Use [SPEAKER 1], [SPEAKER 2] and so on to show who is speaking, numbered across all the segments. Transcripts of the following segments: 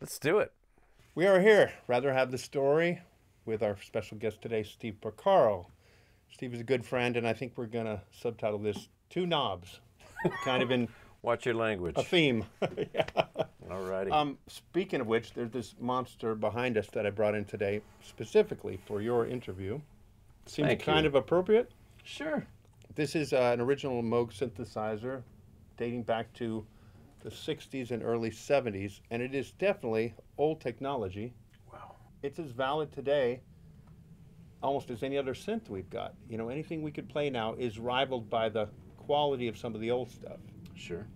[SPEAKER 1] Let's do it.
[SPEAKER 2] We are here. Rather have the story with our special guest today, Steve Porcaro. Steve is a good friend, and I think we're going to subtitle this Two Knobs, kind of in
[SPEAKER 1] Watch your language.
[SPEAKER 2] a theme. yeah.
[SPEAKER 1] All righty.
[SPEAKER 2] um, speaking of which, there's this monster behind us that I brought in today specifically for your interview. Seems
[SPEAKER 1] Thank
[SPEAKER 2] kind
[SPEAKER 1] you.
[SPEAKER 2] of appropriate.
[SPEAKER 1] Sure.
[SPEAKER 2] This is uh, an original Moog synthesizer dating back to the 60s and early 70s, and it is definitely old technology.
[SPEAKER 1] Wow.
[SPEAKER 2] It's as valid today almost as any other synth we've got. You know, anything we could play now is rivaled by the quality of some of the old stuff.
[SPEAKER 1] Sure.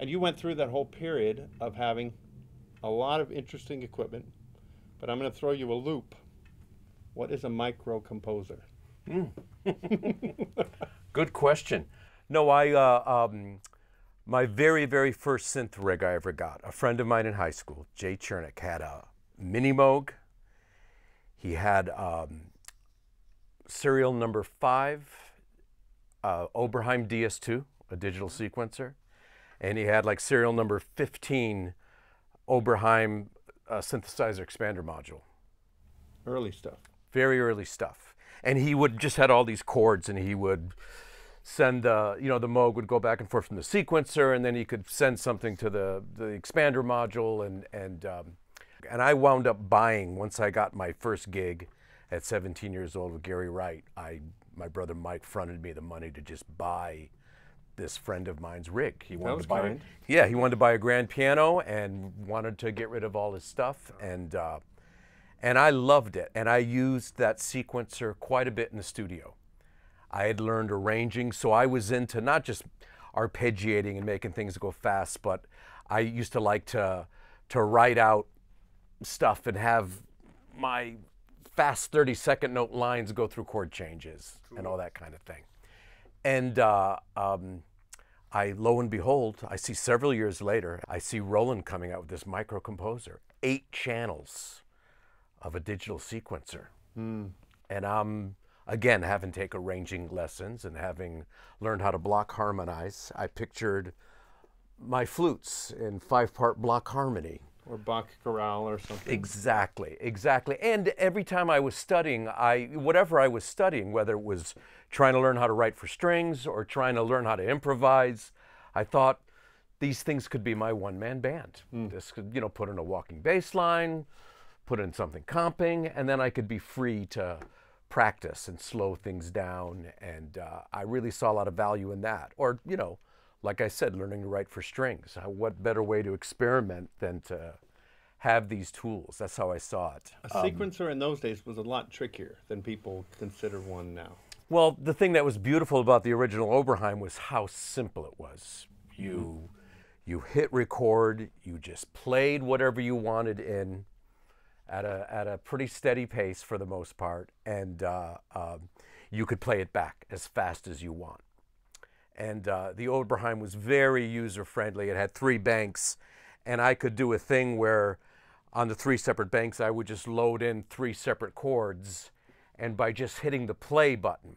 [SPEAKER 2] And you went through that whole period of having a lot of interesting equipment, but I'm going to throw you a loop. What is a micro composer?
[SPEAKER 1] Good question. No, I uh, um, my very very first synth rig I ever got. A friend of mine in high school, Jay Chernick, had a mini Moog. He had um, serial number five, uh, Oberheim DS2, a digital sequencer, and he had like serial number fifteen, Oberheim uh, synthesizer expander module
[SPEAKER 2] Early stuff.
[SPEAKER 1] very early stuff. And he would just had all these chords, and he would send the you know the Moog would go back and forth from the sequencer, and then he could send something to the the expander module, and and um, and I wound up buying once I got my first gig at 17 years old with Gary Wright. I my brother Mike fronted me the money to just buy this friend of mine's rig. He wanted to buy
[SPEAKER 2] kind.
[SPEAKER 1] yeah he wanted to buy a grand piano and wanted to get rid of all his stuff and. Uh, and I loved it. And I used that sequencer quite a bit in the studio. I had learned arranging, so I was into not just arpeggiating and making things go fast, but I used to like to to write out stuff and have my fast 30 second note lines go through chord changes and all that kind of thing. And uh, um, I, lo and behold, I see several years later, I see Roland coming out with this micro composer, eight channels of a digital sequencer. And I'm, again, having taken arranging lessons and having learned how to block harmonize, I pictured my flutes in five part block harmony.
[SPEAKER 2] Or Bach chorale or something.
[SPEAKER 1] Exactly, exactly. And every time I was studying, I whatever I was studying, whether it was trying to learn how to write for strings or trying to learn how to improvise, I thought these things could be my one-man band. Hmm. This could, you know, put in a walking bass line, put in something comping, and then I could be free to practice and slow things down. And uh, I really saw a lot of value in that. Or, you know, like I said, learning to write for strings. What better way to experiment than to have these tools? That's how I saw it.
[SPEAKER 2] A sequencer in those days was a lot trickier than people consider one now.
[SPEAKER 1] Well, the thing that was beautiful about the original Oberheim was how simple it was. You you hit record, you just played whatever you wanted in at a at a pretty steady pace for the most part, and uh, um, you could play it back as fast as you want. And uh, the Oberheim was very user friendly. It had three banks, and I could do a thing where on the three separate banks I would just load in three separate chords, and by just hitting the play button,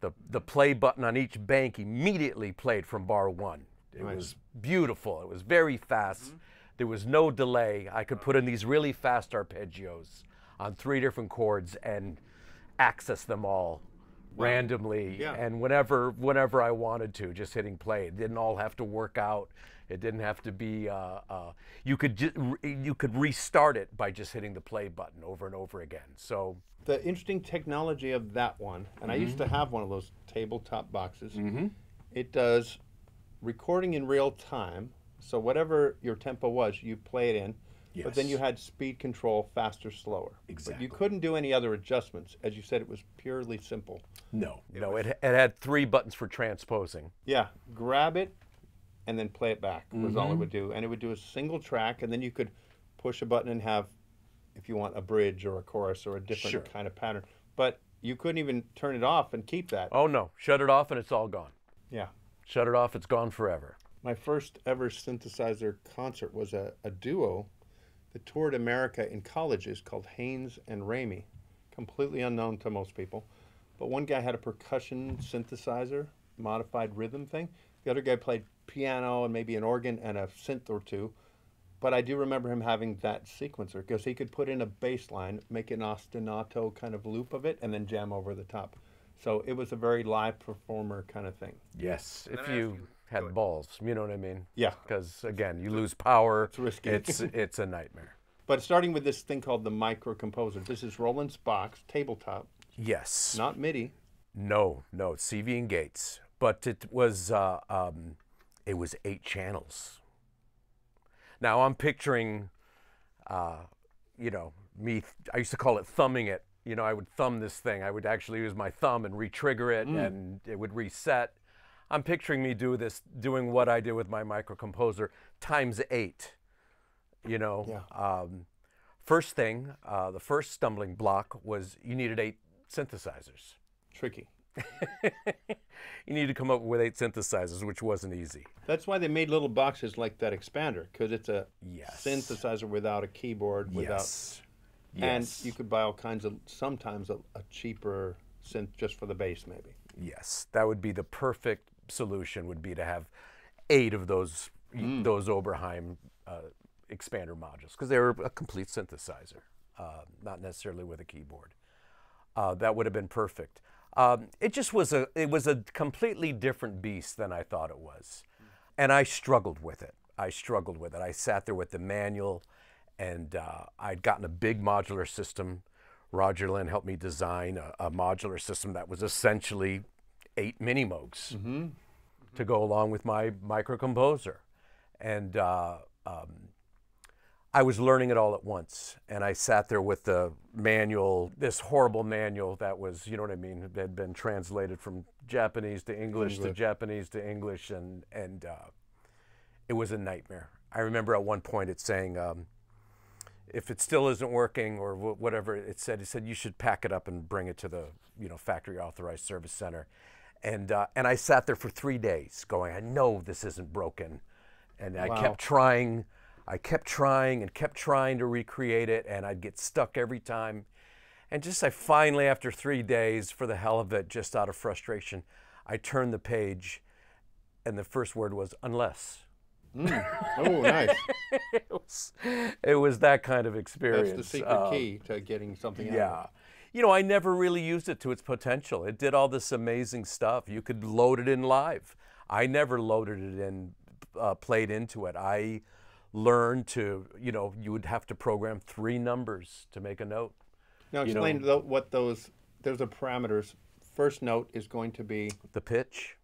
[SPEAKER 1] the the play button on each bank immediately played from bar one. It was beautiful. It was very fast. There was no delay. I could put in these really fast arpeggios on three different chords and access them all randomly
[SPEAKER 2] Yeah.
[SPEAKER 1] and whenever whenever I wanted to, just hitting play. It didn't all have to work out. It didn't have to be. Uh, uh, you could you could restart it by just hitting the play button over and over again. So
[SPEAKER 2] The interesting technology of that one, and I used to have one of those tabletop boxes. It does recording in real time. So whatever your tempo was, you play it in. But then you had speed control, faster, slower.
[SPEAKER 1] Exactly.
[SPEAKER 2] But you couldn't do any other adjustments. As you said, it was purely simple.
[SPEAKER 1] no, no, it, it had three buttons for transposing.
[SPEAKER 2] Yeah, grab it and then play it back was all it mm-hmm. would do. And it would do a single track, and then you could push a button and have, if you want, a bridge or a chorus or a different
[SPEAKER 1] Sure.
[SPEAKER 2] kind of pattern. But you couldn't even turn it off and keep that.
[SPEAKER 1] Oh no, shut it off and it's all gone.
[SPEAKER 2] Yeah.
[SPEAKER 1] Shut it off, it's gone forever.
[SPEAKER 2] My first ever synthesizer concert was a, a duo that toured America in colleges called Haynes and Ramey. Completely unknown to most people. but one guy had a percussion synthesizer, modified rhythm thing. The other guy played piano and maybe an organ and a synth or two. But I do remember him having that sequencer because he could put in a bass line, make an ostinato kind of loop of it, and then jam over the top. So it was a very live performer kind of thing.
[SPEAKER 1] Yes, if you
[SPEAKER 3] ask you-
[SPEAKER 1] had
[SPEAKER 3] go ahead.
[SPEAKER 1] balls, you know what I mean?
[SPEAKER 2] Yeah.
[SPEAKER 1] Because again, you lose power.
[SPEAKER 2] It's risky.
[SPEAKER 1] It's it's a nightmare.
[SPEAKER 2] But starting with this thing called the micro composer. This is Roland's box, tabletop,
[SPEAKER 1] Yes.
[SPEAKER 2] not MIDI.
[SPEAKER 1] No, no, CV and Gates, but it was uh, um, it was eight channels. Now I'm picturing, uh, you know, me. I used to call it thumbing it. You know, I would thumb this thing. I would actually use my thumb and re-trigger it, and it would reset. I'm picturing me do this, doing what I did with my microcomposer times eight. You know,
[SPEAKER 2] Yeah.
[SPEAKER 1] um, first thing, uh, the first stumbling block was you needed eight synthesizers
[SPEAKER 2] Tricky.
[SPEAKER 1] you need to come up with eight synthesizers, which wasn't easy.
[SPEAKER 2] That's why they made little boxes like that expander, because it's a
[SPEAKER 1] Yes.
[SPEAKER 2] synthesizer without a keyboard, without
[SPEAKER 1] yes. Yes.
[SPEAKER 2] And you could buy all kinds of, sometimes a, a cheaper synth just for the bass, maybe.
[SPEAKER 1] Yes, that would be the perfect solution. Would be to have eight of those those Oberheim uh, expander modules because they were a complete synthesizer, uh, not necessarily with a keyboard. Uh, that would have been perfect. Um, it just was a it was a completely different beast than I thought it was, and I struggled with it. I struggled with it. I sat there with the manual, and uh, I'd gotten a big modular system. Roger Linn helped me design a, a modular system that was essentially eight mini Moogs to go along with my microcomposer, and uh, um, I was learning it all at once, and I sat there with the manual, this horrible manual that was, you know what I mean, it had been translated from Japanese to English, to Japanese to English, and and uh, it was a nightmare. I remember at one point it saying, um, if it still isn't working or wh- whatever it said, it said you should pack it up and bring it to the you know factory authorized service center, and uh, and I sat there for three days going, I know this isn't broken, and I
[SPEAKER 2] Wow.
[SPEAKER 1] kept trying, I kept trying and kept trying to recreate it, and I'd get stuck every time, and just I finally after three days, for the hell of it, just out of frustration, I turned the page, and the first word was unless.
[SPEAKER 2] Oh, nice.
[SPEAKER 1] it was it was that kind of experience.
[SPEAKER 2] That's the secret
[SPEAKER 1] Uh,
[SPEAKER 2] key to getting something out.
[SPEAKER 1] Yeah. You know, I never really used it to its potential. It did all this amazing stuff. You could load it in live. I never loaded it in, uh, played into it. I learned to, you know, you would have to program three numbers to make a note.
[SPEAKER 2] Now
[SPEAKER 1] You know-
[SPEAKER 2] explain what those, There's are parameters. First note is going to be
[SPEAKER 1] The pitch,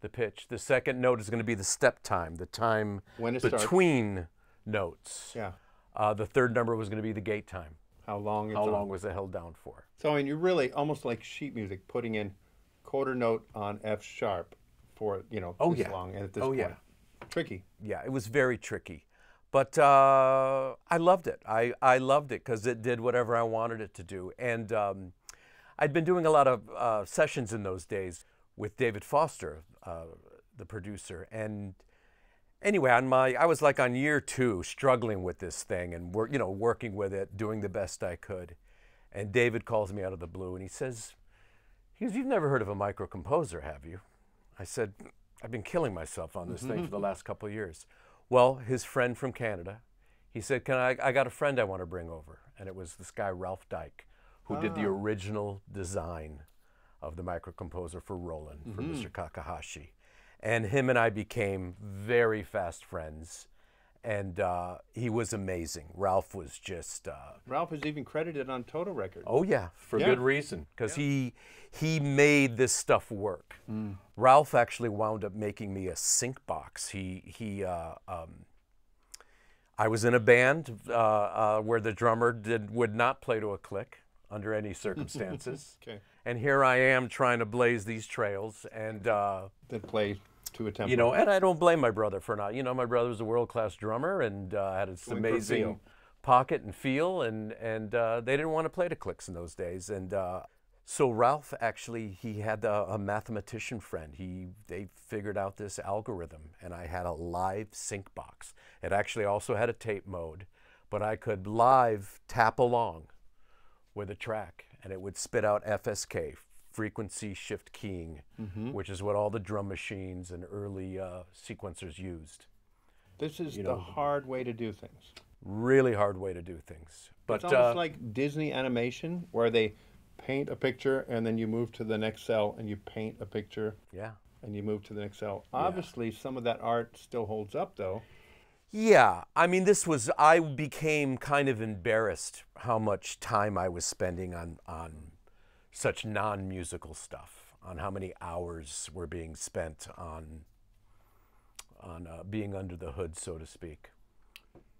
[SPEAKER 1] the pitch. The second note is going to be the step time, the time
[SPEAKER 2] When it starts.
[SPEAKER 1] between notes.
[SPEAKER 2] yeah,
[SPEAKER 1] Uh, the third number was going to be the gate time.
[SPEAKER 2] How long
[SPEAKER 1] How
[SPEAKER 2] on.
[SPEAKER 1] long was it held down for?
[SPEAKER 2] So I mean, you're really almost like sheet music, putting in quarter note on F sharp for you know
[SPEAKER 1] Oh,
[SPEAKER 2] this
[SPEAKER 1] yeah.
[SPEAKER 2] long, and at this
[SPEAKER 1] Oh,
[SPEAKER 2] point,
[SPEAKER 1] yeah.
[SPEAKER 2] tricky.
[SPEAKER 1] yeah, it was very tricky. But uh, I loved it. I, I loved it because it did whatever I wanted it to do. And um, I'd been doing a lot of uh, sessions in those days with David Foster, uh, the producer. And anyway, on my I was like on year two, struggling with this thing and work, you know, working with it, doing the best I could. And David calls me out of the blue and he says, he goes, "You've never heard of a microcomposer, have you?" I said, "I've been killing myself on this thing for the last couple of years." Well, his friend from Canada, he said, "Can I? I got a friend I want to bring over," and it was this guy Ralph Dyck, who did the ah. original design of the microcomposer for Roland for mm-hmm. Mr. Kakehashi, and him and I became very fast friends, and uh, he was amazing. Ralph was just. Uh,
[SPEAKER 2] Ralph is even credited on Toto Records.
[SPEAKER 1] Oh yeah, for
[SPEAKER 2] Yeah.
[SPEAKER 1] good reason, because he he made this stuff work. Ralph actually wound up making me a sync box. He he. Uh, um, I was in a band uh, uh, where the drummer did would not play to a click under any circumstances,
[SPEAKER 2] Okay.
[SPEAKER 1] and here I am trying to blaze these trails, and uh,
[SPEAKER 2] That play to a tempo.
[SPEAKER 1] you know, and I don't blame my brother for not. You know, my brother was a world class drummer and uh, had this
[SPEAKER 2] Going
[SPEAKER 1] amazing pocket and feel, and and uh, they didn't want to play to clicks in those days. And uh, so Ralph actually he had a, a mathematician friend. He they figured out this algorithm, and I had a live sync box. It actually also had a tape mode, but I could live tap along with a track, and it would spit out FSK frequency shift keying, which is what all the drum machines and early uh, sequencers used.
[SPEAKER 2] This is
[SPEAKER 1] You
[SPEAKER 2] the
[SPEAKER 1] know,
[SPEAKER 2] hard way to do things.
[SPEAKER 1] Really hard way to do things. But
[SPEAKER 2] it's almost
[SPEAKER 1] uh,
[SPEAKER 2] like Disney animation, where they paint a picture and then you move to the next cell and you paint a picture
[SPEAKER 1] yeah.
[SPEAKER 2] and you move to the next cell. Obviously, some of that art still holds up, though.
[SPEAKER 1] Yeah, I mean, this was, I became kind of embarrassed how much time I was spending on, on such non musical stuff, on how many hours were being spent on, on uh, being under the hood, so to speak.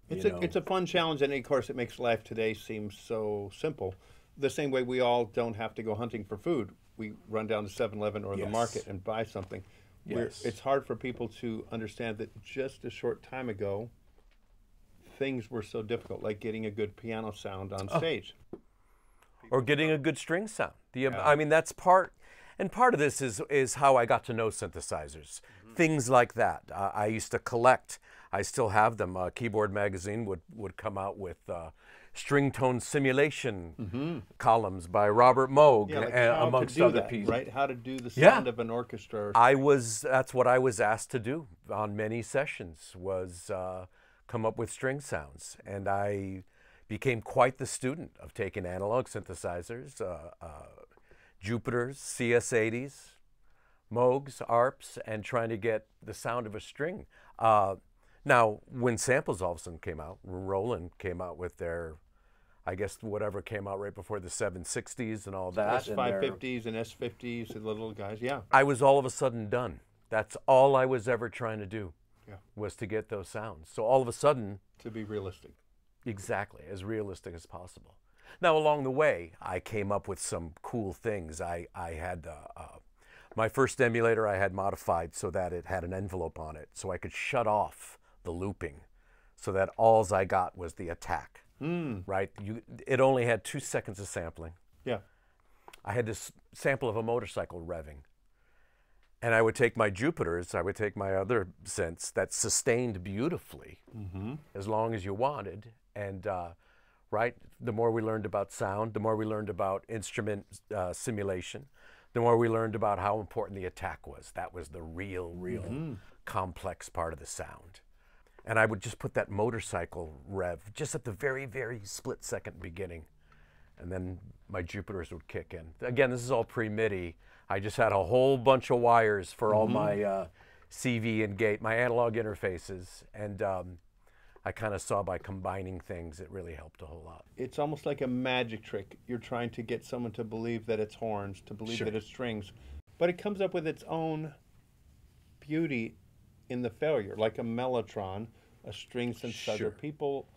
[SPEAKER 2] It's
[SPEAKER 1] You
[SPEAKER 2] a
[SPEAKER 1] know.
[SPEAKER 2] it's a fun challenge, and of course, it makes life today seem so simple. The same way we all don't have to go hunting for food. We run down to 7-Eleven or the market and buy something.
[SPEAKER 1] Yes.
[SPEAKER 2] It's hard for people to understand that just a short time ago, things were so difficult, like getting a good piano sound on
[SPEAKER 1] Oh.
[SPEAKER 2] stage.
[SPEAKER 1] or getting a good string sound. The, I mean, that's part, and part of this is is how I got to know synthesizers, things like that. Uh, I used to collect. I still have them. Uh, Keyboard Magazine would would come out with uh, string tone simulation columns by Robert Moog,
[SPEAKER 2] Yeah, like
[SPEAKER 1] and,
[SPEAKER 2] how
[SPEAKER 1] amongst
[SPEAKER 2] to do
[SPEAKER 1] other
[SPEAKER 2] that,
[SPEAKER 1] pieces.
[SPEAKER 2] right? How to do the
[SPEAKER 1] Yeah.
[SPEAKER 2] sound of an orchestra. Or
[SPEAKER 1] I was that's what I was asked to do on many sessions was uh, come up with string sounds, and I became quite the student of taking analog synthesizers, uh, uh, Jupiters, CS80s, Moogs, ARPs, and trying to get the sound of a string. Now, when samples all of a sudden came out, Roland came out with their, I guess whatever came out right before the 760s and all that.
[SPEAKER 2] S550s and S50s, and little guys. Yeah.
[SPEAKER 1] I was all of a sudden done. That's all I was ever trying to do
[SPEAKER 2] Yeah.
[SPEAKER 1] was to get those sounds. So all of a sudden,
[SPEAKER 2] To be realistic.
[SPEAKER 1] exactly as realistic as possible. Now along the way, I came up with some cool things. I I had uh, uh, my first emulator I had modified so that it had an envelope on it, so I could shut off the looping, so that alls I got was the attack. Right? You it only had two seconds of sampling.
[SPEAKER 2] Yeah.
[SPEAKER 1] I had this sample of a motorcycle revving. And I would take my Jupiters, I would take my other synths that sustained beautifully as long as you wanted. And, uh, right, the more we learned about sound, the more we learned about instrument uh, simulation, the more we learned about how important the attack was. That was the real, real complex part of the sound. And I would just put that motorcycle rev just at the very, very split second beginning and then my Jupiters would kick in. Again, this is all pre-MIDI. I just had a whole bunch of wires for all my uh, CV and gate, my analog interfaces, and um, I kind of saw by combining things, it really helped a whole lot.
[SPEAKER 2] It's almost like a magic trick. You're trying to get someone to believe that it's horns, to believe
[SPEAKER 1] Sure.
[SPEAKER 2] that it's strings, but it comes up with its own beauty in the failure, like a mellotron, a string synthesizer.
[SPEAKER 1] Sure.
[SPEAKER 2] People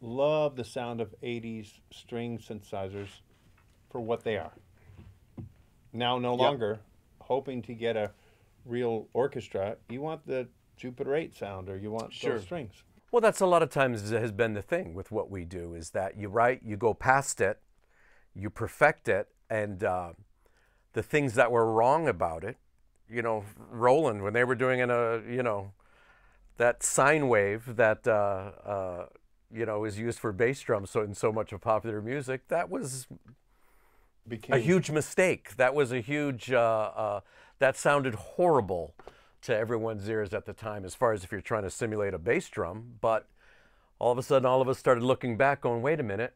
[SPEAKER 2] love the sound of 80s string synthesizers for what they are. Now, no longer hoping to get a real orchestra, you want the Jupiter 8 sound or you want
[SPEAKER 1] Sure.
[SPEAKER 2] those strings.
[SPEAKER 1] Well, that's a lot of times has been the thing with what we do is that you write, you go past it, you perfect it, and uh, the things that were wrong about it, you know, Roland when they were doing in a, you know, that sine wave that uh, uh, you know is used for bass drums so in so much of popular music, that was
[SPEAKER 2] Became
[SPEAKER 1] a huge mistake. That was a huge. Uh, uh, that sounded horrible to everyone's ears at the time, as far as if you're trying to simulate a bass drum. But all of a sudden, all of us started looking back, going, "Wait a minute,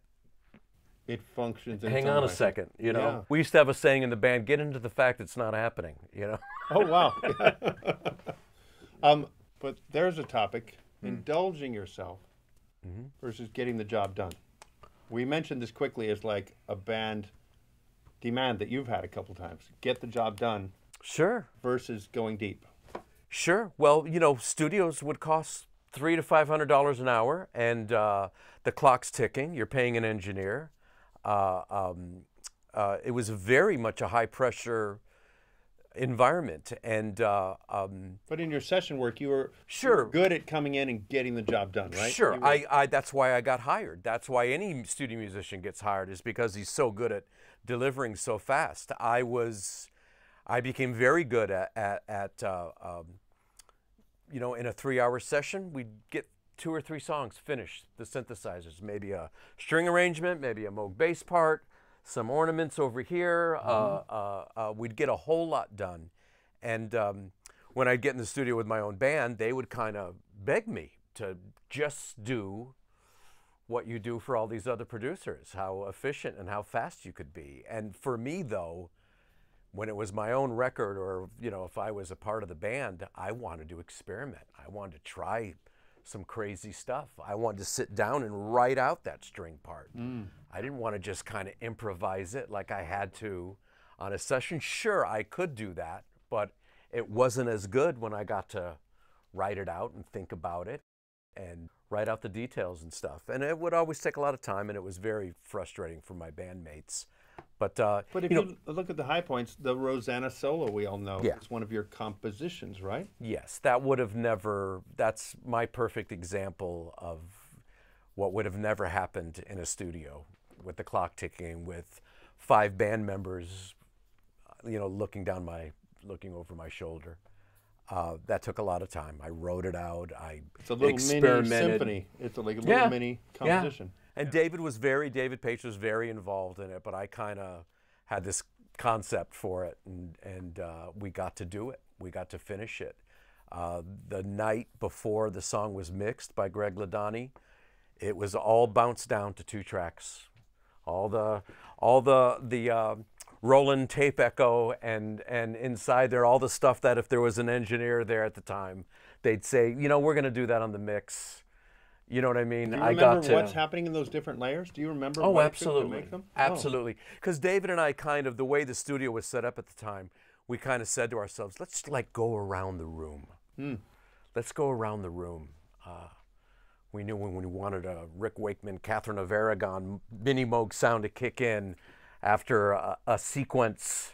[SPEAKER 2] it functions.
[SPEAKER 1] Hang on a second. You know,
[SPEAKER 2] Yeah.
[SPEAKER 1] we used to have a saying in the band: "Get into the fact it's not happening." You know.
[SPEAKER 2] Oh wow. um, but there's a topic:
[SPEAKER 1] Hmm.
[SPEAKER 2] indulging yourself
[SPEAKER 1] Mm-hmm.
[SPEAKER 2] versus getting the job done. We mentioned this quickly as like a band demand that you've had a couple times: get the job done
[SPEAKER 1] Sure.
[SPEAKER 2] versus going deep.
[SPEAKER 1] Sure. Well, you know, studios would cost three to five hundred dollars an hour, and uh, the clock's ticking. You're paying an engineer. Uh, um, uh, it was very much a high pressure environment, and uh, um,
[SPEAKER 2] But in your session work, you were you
[SPEAKER 1] Sure.
[SPEAKER 2] were good at coming in and getting the job done, right?
[SPEAKER 1] Sure,
[SPEAKER 2] were-
[SPEAKER 1] I, I that's why I got hired. That's why any studio musician gets hired is because he's so good at delivering so fast. I was, I became very good at at, at uh, um, you know, in a three-hour session, we'd get two or three songs finished. The synthesizers, maybe a string arrangement, maybe a Moog bass part, some ornaments over here. Uh, uh, uh, we'd get a whole lot done. And um, when I'd get in the studio with my own band, they would kind of beg me to just do what you do for all these other producers, how efficient and how fast you could be. And for me, though, when it was my own record or you know if i was a part of the band i wanted to experiment i wanted to try some crazy stuff. I wanted to sit down and write out that string part. Mm. I didn't want to just kind of improvise it like i had to on a session. Sure i could do that but it wasn't as good when i got to write it out and think about it and write out the details and stuff. And it would always take a lot of time and it was very frustrating for my bandmates but uh,
[SPEAKER 2] But if
[SPEAKER 1] you
[SPEAKER 2] you, look at the high points, the Rosanna solo we all know
[SPEAKER 1] Yeah.
[SPEAKER 2] is one of your compositions, right?
[SPEAKER 1] Yes, that would have never, that's my perfect example of what would have never happened in a studio with the clock ticking, with five band members, uh, you know, looking down my, looking over my shoulder. Uh, that took a lot of time. I wrote it out. I
[SPEAKER 2] It's a little mini symphony. It's a, like a little
[SPEAKER 1] Yeah,
[SPEAKER 2] mini
[SPEAKER 1] yeah. And David was very, David Paich was very involved in it, but I kind of had this concept for it, and, and uh, we got to do it. We got to finish it. Uh, the night before the song was mixed by Greg Ladanyi, it was all bounced down to two tracks. All the, all the, the uh, Roland tape echo, and, and inside there, all the stuff that if there was an engineer there at the time, they'd say, you know, we're going to do that on the mix. You know what I mean?
[SPEAKER 2] Do you
[SPEAKER 1] I
[SPEAKER 2] remember
[SPEAKER 1] got to.
[SPEAKER 2] what's happening in those different layers? Do you remember?
[SPEAKER 1] Oh,
[SPEAKER 2] what it took to
[SPEAKER 1] absolutely.
[SPEAKER 2] make them? Oh.
[SPEAKER 1] Absolutely. Because David and I kind of, the way the studio was set up at the time, we kind of said to ourselves, let's like go around the room.
[SPEAKER 2] Hmm.
[SPEAKER 1] Let's go around the room. Uh, we knew when we wanted a Rick Wakeman, Catherine of Aragon, Mini Moog sound to kick in after a, a sequence.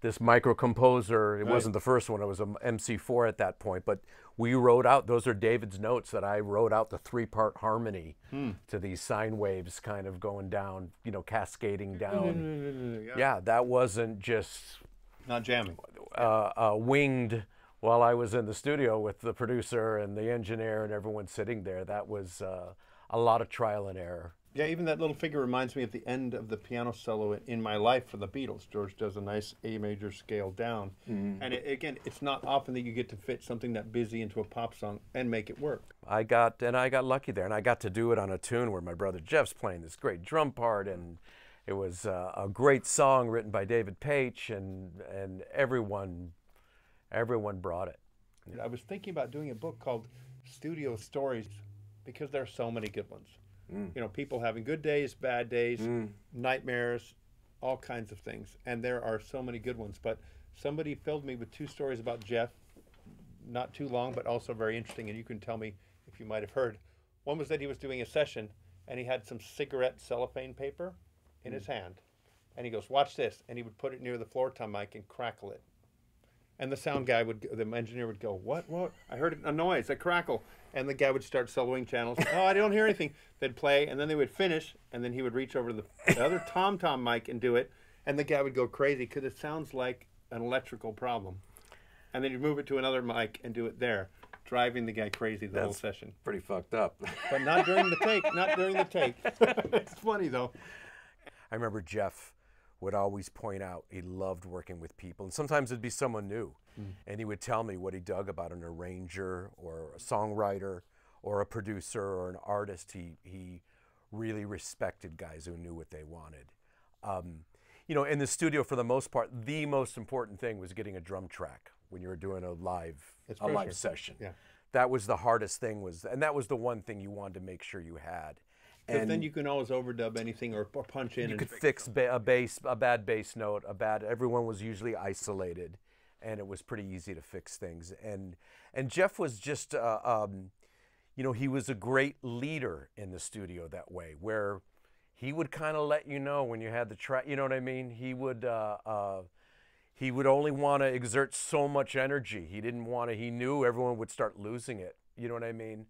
[SPEAKER 1] This micro composer, it wasn't the first one, it was a MC4 at that point, but we wrote out, those are David's notes that I wrote out the three part harmony
[SPEAKER 2] Hmm.
[SPEAKER 1] to these sine waves kind of going down, you know, cascading down.
[SPEAKER 2] Yeah.
[SPEAKER 1] Yeah, that wasn't just
[SPEAKER 2] Not jamming.
[SPEAKER 1] uh, uh, winged while I was in the studio with the producer and the engineer and everyone sitting there. That was uh, a lot of trial and error.
[SPEAKER 2] Yeah, even that little figure reminds me of the end of the piano solo in- My Life for the Beatles. George does a nice A major scale down.
[SPEAKER 1] Mm-hmm.
[SPEAKER 2] And it, again, it's not often that you get to fit something that busy into a pop song and make it work.
[SPEAKER 1] I got and I got lucky there, and I got to do it on a tune where my brother Jeff's playing this great drum part, and it was uh, a great song written by David Paich, and and everyone, everyone brought it.
[SPEAKER 2] I was thinking about doing a book called Studio Stories because there are so many good ones. Mm. You know, people having good days, bad days, mm. nightmares, all kinds of things. And there are so many good ones. But somebody filled me with two stories about Jeff, not too long, but also very interesting. And you can tell me if you might have heard. One was that he was doing a session and he had some cigarette cellophane paper in his mm. hand. And he goes, Watch this. And he would put it near the floor tom mic and crackle it. And the sound guy would, the engineer would go, "What? What? I heard a noise, a crackle." And the guy would start soloing channels. oh, I don't hear anything. They'd play, and then they would finish, and then he would reach over to the, the other tom tom mic and do it, and the guy would go crazy because it sounds like an electrical problem. And then you'd move it to another mic and do it there, driving the guy crazy the whole session.
[SPEAKER 1] Pretty fucked up.
[SPEAKER 2] But not during the take. Not during the take. it's funny though.
[SPEAKER 1] I remember Jeff would always point out he loved working with people, and sometimes it'd be someone new, and he would tell me what he dug about an arranger or a songwriter or a producer or an artist. He he really respected guys who knew what they wanted. Um, you know, in the studio, for the most part, the most important thing was getting a drum track when you were doing a live
[SPEAKER 2] It's
[SPEAKER 1] a
[SPEAKER 2] pressure.
[SPEAKER 1] live session.
[SPEAKER 2] Yeah.
[SPEAKER 1] That was the hardest thing was, and that was the one thing you wanted to make sure you had.
[SPEAKER 2] Because then you can always overdub anything or, or punch in.
[SPEAKER 1] you
[SPEAKER 2] and
[SPEAKER 1] could fix ba- a bass, a bad bass note, a bad. Everyone was usually isolated, and it was pretty easy to fix things. And and Jeff was just, uh, um, you know, he was a great leader in the studio that way, where he would kind of let you know when you had the track. You know what I mean? He would. Uh, uh, he would only want to exert so much energy. He didn't want to. He knew everyone would start losing it. You know what I mean?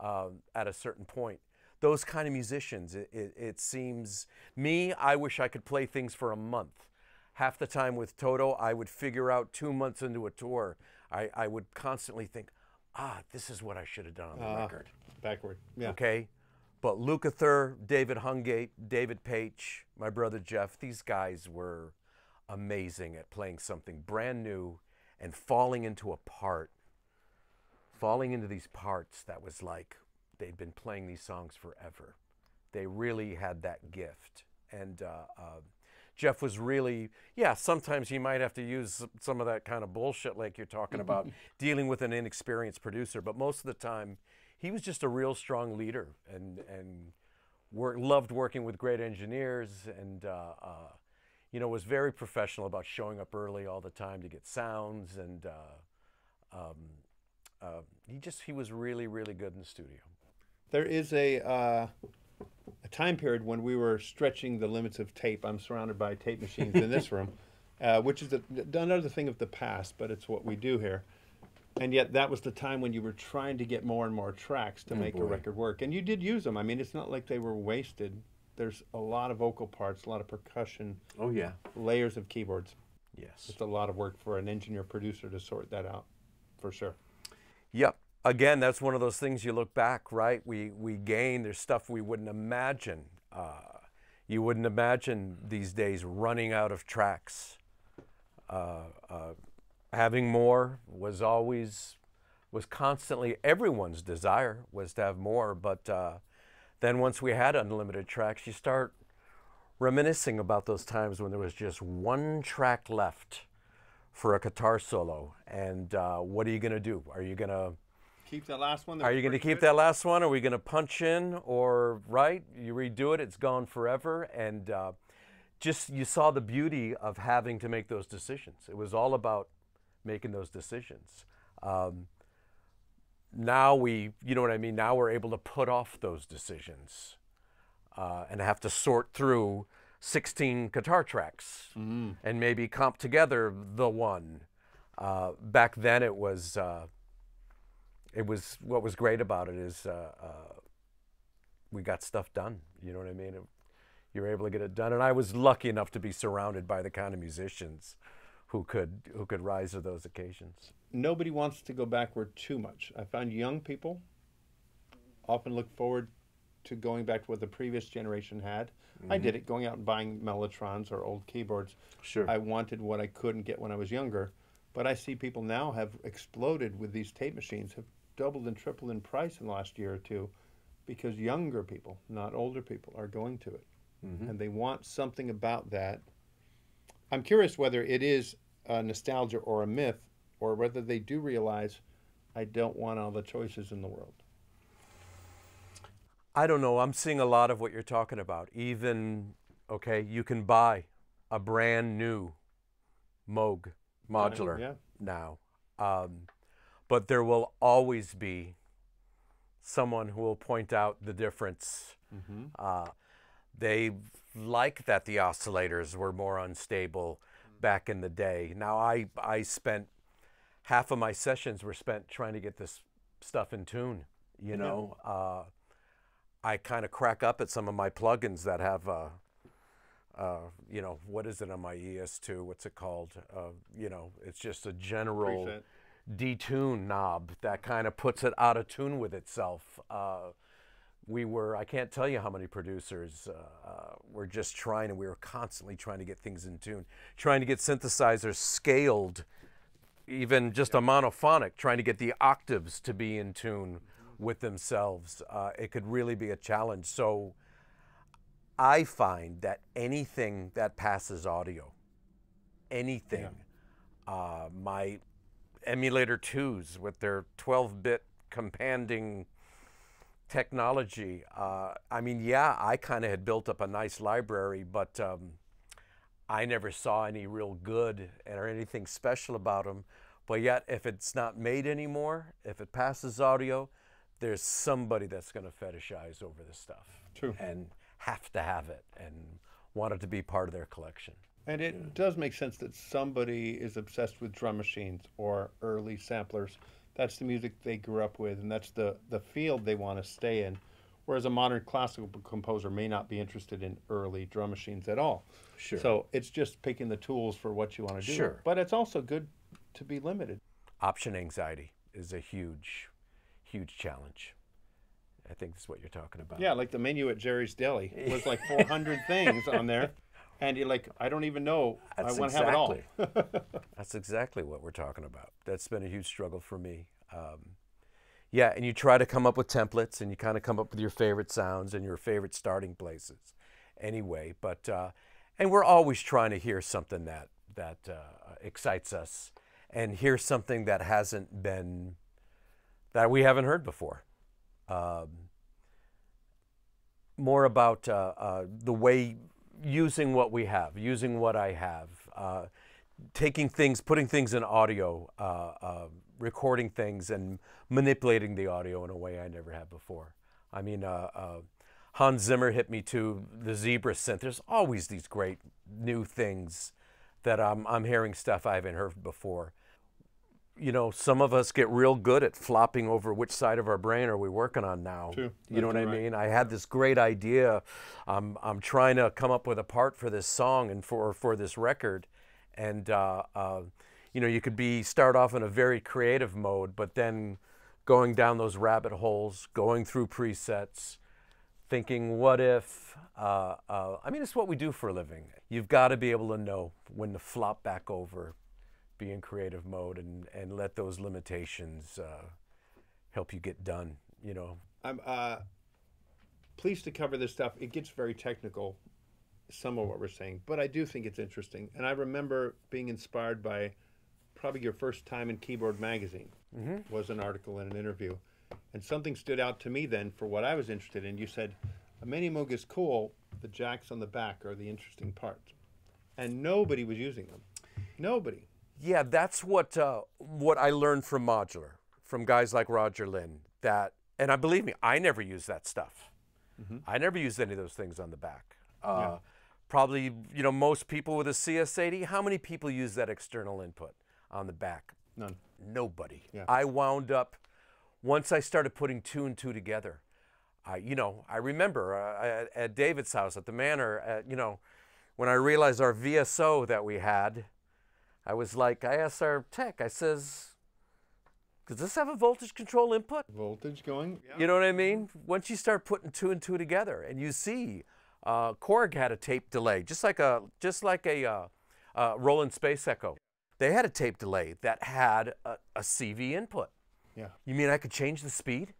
[SPEAKER 1] Um, at a certain point those kind of musicians, it, it, it seems, me, I wish I could play things for a month. Half the time with Toto, I would figure out two months into a tour, I, I would constantly think, ah, this is what I should have done on the
[SPEAKER 2] Ah,
[SPEAKER 1] record.
[SPEAKER 2] Backward. Yeah.
[SPEAKER 1] Okay? but Lukather, David Hungate, David Paich, my brother Jeff, these guys were amazing at playing something brand new and falling into a part, falling into these parts that was like they'd been playing these songs forever. They really had that gift. And uh, uh, Jeff was really, yeah, sometimes he might have to use some of that kind of bullshit like you're talking about, dealing with an inexperienced producer, but most of the time, he was just a real strong leader and, and work, loved working with great engineers and, uh, uh, you know, was very professional about showing up early all the time to get sounds. And uh, um, uh, he just, he was really, really good in the studio.
[SPEAKER 2] There is a uh, a time period when we were stretching the limits of tape. I'm surrounded by tape machines in this room, uh, which is a, another thing of the past, but it's what we do here. And yet, that was the time when you were trying to get more and more tracks to make a record work, and you did use them. I mean, it's not like they were wasted. There's a lot of vocal parts, a lot of percussion,
[SPEAKER 1] Oh, yeah.
[SPEAKER 2] layers of keyboards.
[SPEAKER 1] Yes.
[SPEAKER 2] It's a lot of work for an engineer producer to sort that out, for sure.
[SPEAKER 1] Yep. Again, that's one of those things you look back, right? We we gain. There's stuff we wouldn't imagine. Uh, you wouldn't imagine these days running out of tracks. Uh, uh, having more was always was constantly everyone's desire was to have more. But uh, then once we had unlimited tracks, you start reminiscing about those times when there was just one track left for a guitar solo. And uh, what are you going to do? Are you going to
[SPEAKER 2] Keep that last one.
[SPEAKER 1] are you going to keep that last one? Are we going to punch in or right? You redo it, it's gone forever. And uh, just you saw the beauty of having to make those decisions. It was all about making those decisions. Um, now we, you know what I mean? Now we're able to put off those decisions uh, and have to sort through 16 guitar tracks and maybe comp together the one. Uh, back then it was. It was what was great about it is uh, uh, we got stuff done. You know what I mean? It- you were able to get it done, and I was lucky enough to be surrounded by the kind of musicians who could who could rise to those occasions.
[SPEAKER 2] nobody wants to go backward too much. I find young people often look forward to going back to what the previous generation had. I did it going out and buying Mellotrons or old keyboards.
[SPEAKER 1] Sure.
[SPEAKER 2] I wanted what I couldn't get when I was younger. But I see people now have exploded with these tape machines, have doubled and tripled in price in the last year or two because younger people, not older people, are going to it. And they want something about that. I'm curious whether it is a nostalgia or a myth, or whether they do realize I don't want all the choices in the world.
[SPEAKER 1] I don't know. I'm seeing a lot of what you're talking about. Even okay, you can buy a brand new Moog modular
[SPEAKER 2] yeah.
[SPEAKER 1] now, um, but there will always be someone who will point out the difference. Uh, they like that the oscillators were more unstable back in the day. Now I I spent half of my sessions were spent trying to get this stuff in tune. You know, uh, I kind of crack up at some of my plugins that have, uh, uh, you know, what is it on my ES2? What's it called? Uh, you know, it's just a general
[SPEAKER 2] Preset.
[SPEAKER 1] Detune knob that kind of puts it out of tune with itself. Uh, we were, I can't tell you how many producers uh, uh, were just trying, and we were constantly trying to get things in tune, trying to get synthesizers scaled, even just a monophonic, trying to get the octaves to be in tune with themselves. Uh, it could really be a challenge. So I find that anything that passes audio, anything, uh, my emulator 2s with their 12 bit companding technology. Uh, I mean, yeah, I kind of had built up a nice library, but um, I never saw any real good or anything special about them. But yet, if it's not made anymore, if it passes audio, there's somebody that's going to fetishize over this stuff
[SPEAKER 2] True.
[SPEAKER 1] and have to have it and want it to be part of their collection.
[SPEAKER 2] And it does make sense that somebody is obsessed with drum machines or early samplers. That's the music they grew up with, and that's the, the field they want to stay in. Whereas a modern classical composer may not be interested in early drum machines at all.
[SPEAKER 1] Sure.
[SPEAKER 2] So it's just picking the tools for what you want to do.
[SPEAKER 1] Sure.
[SPEAKER 2] But it's also good to be limited.
[SPEAKER 1] Option anxiety is a huge, huge challenge. I think that's what you're talking about.
[SPEAKER 2] Yeah, like the menu at Jerry's Deli was like 400 things on there, and you're like, I don't even know.
[SPEAKER 1] That's
[SPEAKER 2] I want to have it all.
[SPEAKER 1] That's exactly what we're talking about. That's been a huge struggle for me. Um, yeah, and you try to come up with templates, and you kind of come up with your favorite sounds and your favorite starting places. Anyway, but uh, and we're always trying to hear something that that uh, excites us, and hear something that hasn't been that we haven't heard before. Um, more about uh, uh, the way using what we have, using what I have, uh, taking things, putting things in audio, uh, uh, recording things, and manipulating the audio in a way I never had before. I mean, uh, Hans Zimmer hit me to the Zebra synth. There's always these great new things that I'm, I'm hearing stuff I haven't heard before you know, some of us get real good at flopping over which side of our brain are we working on now.
[SPEAKER 2] True.
[SPEAKER 1] You know what I
[SPEAKER 2] right.
[SPEAKER 1] mean? I had this great idea. Um, I'm trying to come up with a part for this song and for for this record, and uh, uh, you know, you could be start off in a very creative mode, but then going down those rabbit holes, going through presets, thinking, what if? Uh, uh I mean, it's what we do for a living. You've got to be able to know when to flop back over be in creative mode and, and let those limitations uh, help you get done, you know.
[SPEAKER 2] I'm uh, pleased to cover this stuff. It gets very technical, some of what we're saying, but I do think it's interesting. And I remember being inspired by probably your first time in Keyboard Magazine mm-hmm. was an article and an interview. And something stood out to me then for what I was interested in. You said, a mini Moog is cool, the jacks on the back are the interesting part. And nobody was using them. Nobody.
[SPEAKER 1] Yeah, that's what uh, what I learned from modular, from guys like Roger Linn. That, and I believe me, I never used that stuff. Mm-hmm. I never used any of those things on the back. Uh, yeah. Probably, you know, most people with a CS80. How many people use that external input on the back?
[SPEAKER 2] None.
[SPEAKER 1] Nobody.
[SPEAKER 2] Yeah.
[SPEAKER 1] I wound up once I started putting two and two together. I, you know, I remember uh, at, at, David's house at the manor. At, you know, when I realized our VSO that we had I was like, I asked our tech, I says, does this have a voltage control input?
[SPEAKER 2] Voltage going?
[SPEAKER 1] Yeah. You know what I mean? Once you start putting two and two together, and you see, uh, Korg had a tape delay, just like a just like a uh, uh, Roland Space Echo. They had a tape delay that had a, a, CV input.
[SPEAKER 2] Yeah.
[SPEAKER 1] You mean I could change the speed?